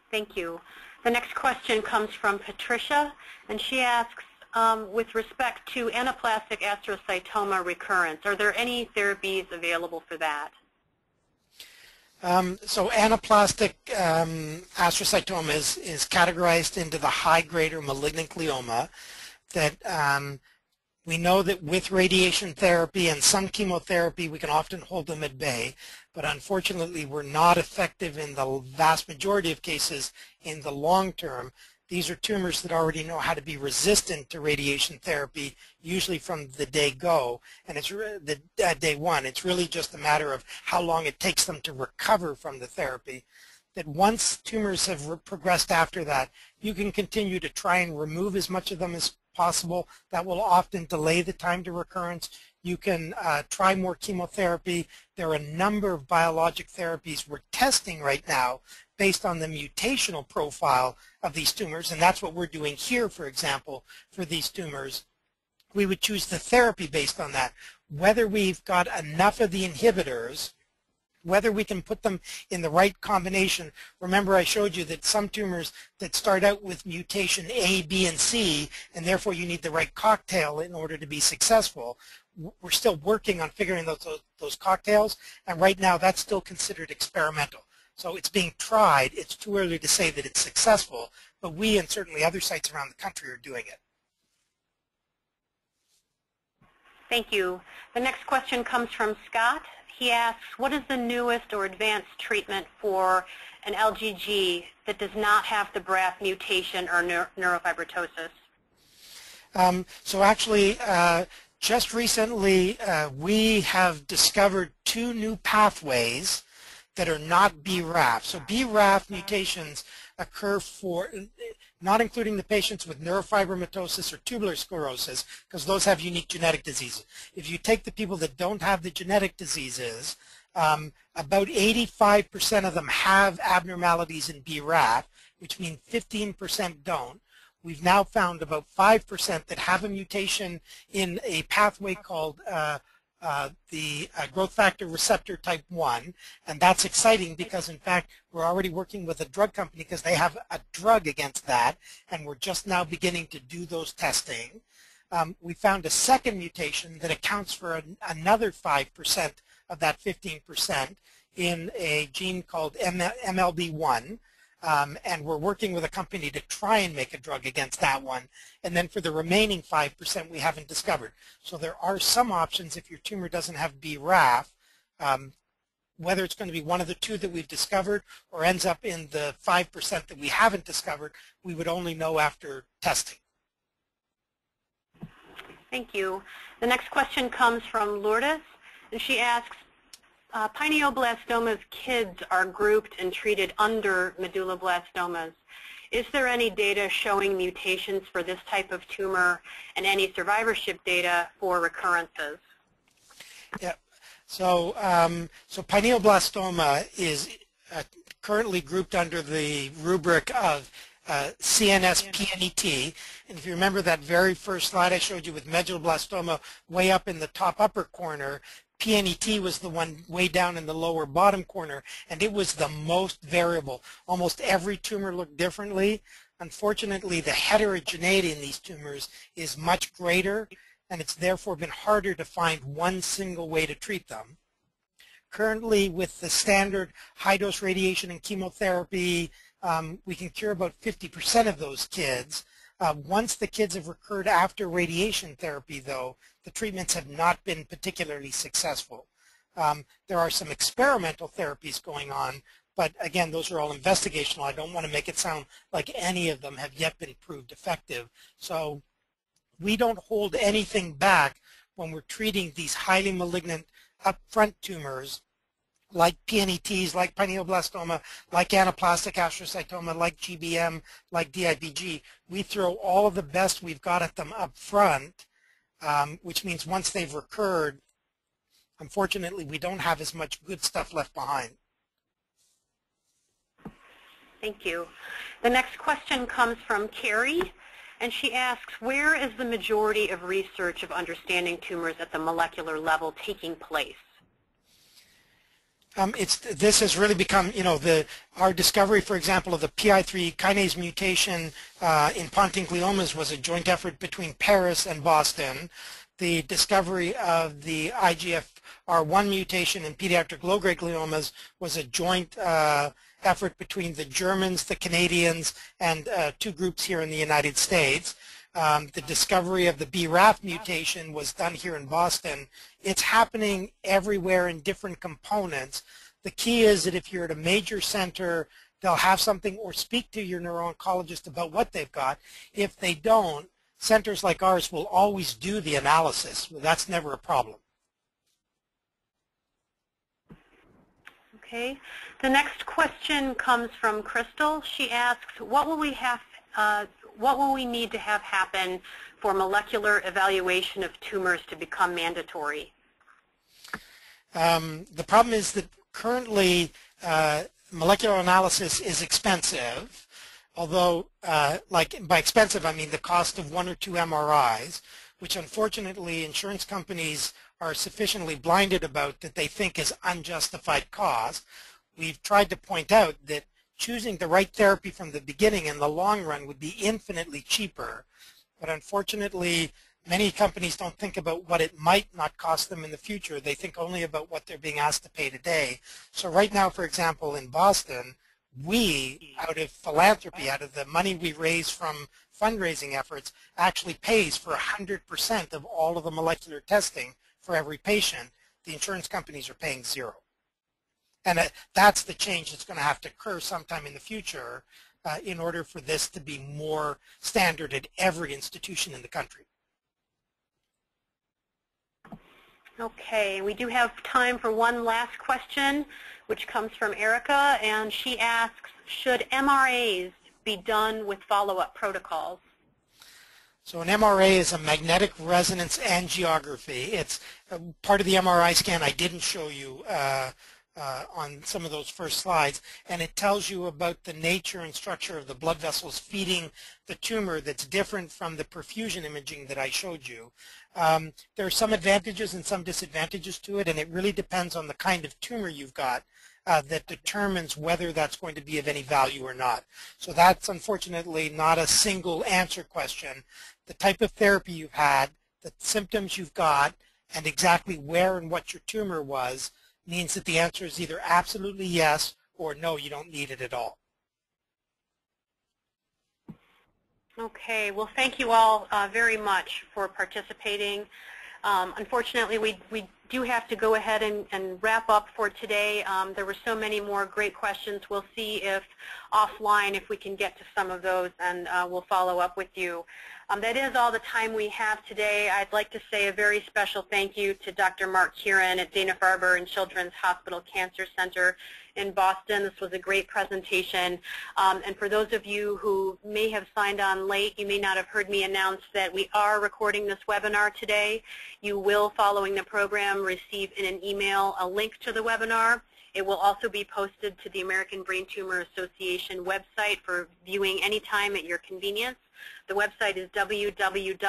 Thank you. The next question comes from Patricia, and she asks, um, with respect to anaplastic astrocytoma recurrence, are there any therapies available for that? Um, so anaplastic um, astrocytoma is, is categorized into the high-grade or malignant glioma that um, we know that with radiation therapy and some chemotherapy, we can often hold them at bay, but unfortunately we're not effective in the vast majority of cases in the long term. These are tumors that already know how to be resistant to radiation therapy, usually from the day go, and it's the uh, day one. It's really just a matter of how long it takes them to recover from the therapy. That once tumors have progressed after that, you can continue to try and remove as much of them as possible. That will often delay the time to recurrence. You can uh, try more chemotherapy. There are a number of biologic therapies we're testing right now based on the mutational profile of these tumors, and that's what we're doing here, for example, for these tumors. we would choose the therapy based on that. Whether we've got enough of the inhibitors whether we can put them in the right combination. Remember I showed you that some tumors that start out with mutation A, B, and C, and therefore you need the right cocktail in order to be successful. We're still working on figuring those, those, those cocktails, and right now that's still considered experimental. So it's being tried. It's too early to say that it's successful, but we and certainly other sites around the country are doing it. Thank you. The next question comes from Scott. He asks, what is the newest or advanced treatment for an LGG that does not have the BRAF mutation or neur neurofibromatosis? Um, so actually, uh, just recently, uh, we have discovered two new pathways that are not BRAF. So BRAF mutations occur for, not including the patients with neurofibromatosis or tuberous sclerosis, because those have unique genetic diseases. If you take the people that don't have the genetic diseases, um, about 85% of them have abnormalities in BRAF, which means 15% don't. We've now found about 5% that have a mutation in a pathway called uh, uh, the uh, growth factor receptor type 1 and that's exciting because in fact we're already working with a drug company because they have a drug against that and we're just now beginning to do those testing. Um, we found a second mutation that accounts for an, another 5% of that 15% in a gene called MLB1 um, and we're working with a company to try and make a drug against that one. And then for the remaining 5%, we haven't discovered. So there are some options if your tumor doesn't have BRAF, um, whether it's going to be one of the two that we've discovered or ends up in the 5% that we haven't discovered, we would only know after testing. Thank you. The next question comes from Lourdes, and she asks, uh, pineoblastomas kids are grouped and treated under medulloblastomas. Is there any data showing mutations for this type of tumor and any survivorship data for recurrences? Yeah. So, um, so pineoblastoma is uh, currently grouped under the rubric of uh, CNS PNET. And if you remember that very first slide I showed you with medulloblastoma way up in the top upper corner, PNET was the one way down in the lower bottom corner, and it was the most variable. Almost every tumor looked differently. Unfortunately, the heterogeneity in these tumors is much greater, and it's therefore been harder to find one single way to treat them. Currently, with the standard high-dose radiation and chemotherapy, um, we can cure about 50% of those kids. Uh, once the kids have recurred after radiation therapy, though, the treatments have not been particularly successful. Um, there are some experimental therapies going on, but again, those are all investigational. I don't want to make it sound like any of them have yet been proved effective. So we don't hold anything back when we're treating these highly malignant upfront tumors like PNETs, like pineoblastoma, like anaplastic astrocytoma, like GBM, like DIPG. We throw all of the best we've got at them up front, um, which means once they've recurred, unfortunately, we don't have as much good stuff left behind. Thank you. The next question comes from Carrie, and she asks, where is the majority of research of understanding tumors at the molecular level taking place? Um, it's this has really become you know the our discovery for example of the PI3 kinase mutation uh, in pontine gliomas was a joint effort between Paris and Boston the discovery of the FGFR1 mutation in pediatric low-grade gliomas was a joint uh, effort between the Germans, the Canadians, and uh, two groups here in the United States. Um, the discovery of the BRAF mutation was done here in Boston. It's happening everywhere in different components. The key is that if you're at a major center, they'll have something or speak to your neuro-oncologist about what they've got. If they don't, centers like ours will always do the analysis. Well, that's never a problem. Okay. The next question comes from Crystal. She asks, what will we have uh, what will we need to have happen for molecular evaluation of tumors to become mandatory? Um, the problem is that currently uh, molecular analysis is expensive, although uh, like by expensive I mean the cost of one or two MRIs. which unfortunately insurance companies are sufficiently blinded about that they think is unjustified cost. We've tried to point out that choosing the right therapy from the beginning in the long run would be infinitely cheaper. But unfortunately, many companies don't think about what it might not cost them in the future. They think only about what they're being asked to pay today. So right now, for example, in Boston, we, out of philanthropy, out of the money we raise from fundraising efforts, actually pays for 100% of all of the molecular testing for every patient. The insurance companies are paying zero. And that's the change that's going to have to occur sometime in the future uh, in order for this to be more standard at every institution in the country. Okay, we do have time for one last question, which comes from Erica, and she asks, should MRAs be done with follow-up protocols? So an MRA is a magnetic resonance angiography. It's part of the MRI scan I didn't show you uh, uh, on some of those first slides, and it tells you about the nature and structure of the blood vessels feeding the tumor that's different from the perfusion imaging that I showed you. Um, there are some advantages and some disadvantages to it, and it really depends on the kind of tumor you've got uh, that determines whether that's going to be of any value or not. So that's unfortunately not a single answer question. The type of therapy you've had, the symptoms you've got, and exactly where and what your tumor was means that the answer is either absolutely yes or no, you don't need it at all. Okay, well thank you all uh, very much for participating. Um, unfortunately, we, we do have to go ahead and, and wrap up for today. Um, there were so many more great questions. We'll see if offline if we can get to some of those and uh, we'll follow up with you. Um, that is all the time we have today. I'd like to say a very special thank you to Dr. Mark Kieran at Dana-Farber and Children's Hospital Cancer Center in Boston. This was a great presentation. Um, and for those of you who may have signed on late, you may not have heard me announce that we are recording this webinar today. You will, following the program, receive in an email a link to the webinar. It will also be posted to the American Brain Tumor Association website for viewing anytime at your convenience. The website is www.abta.org.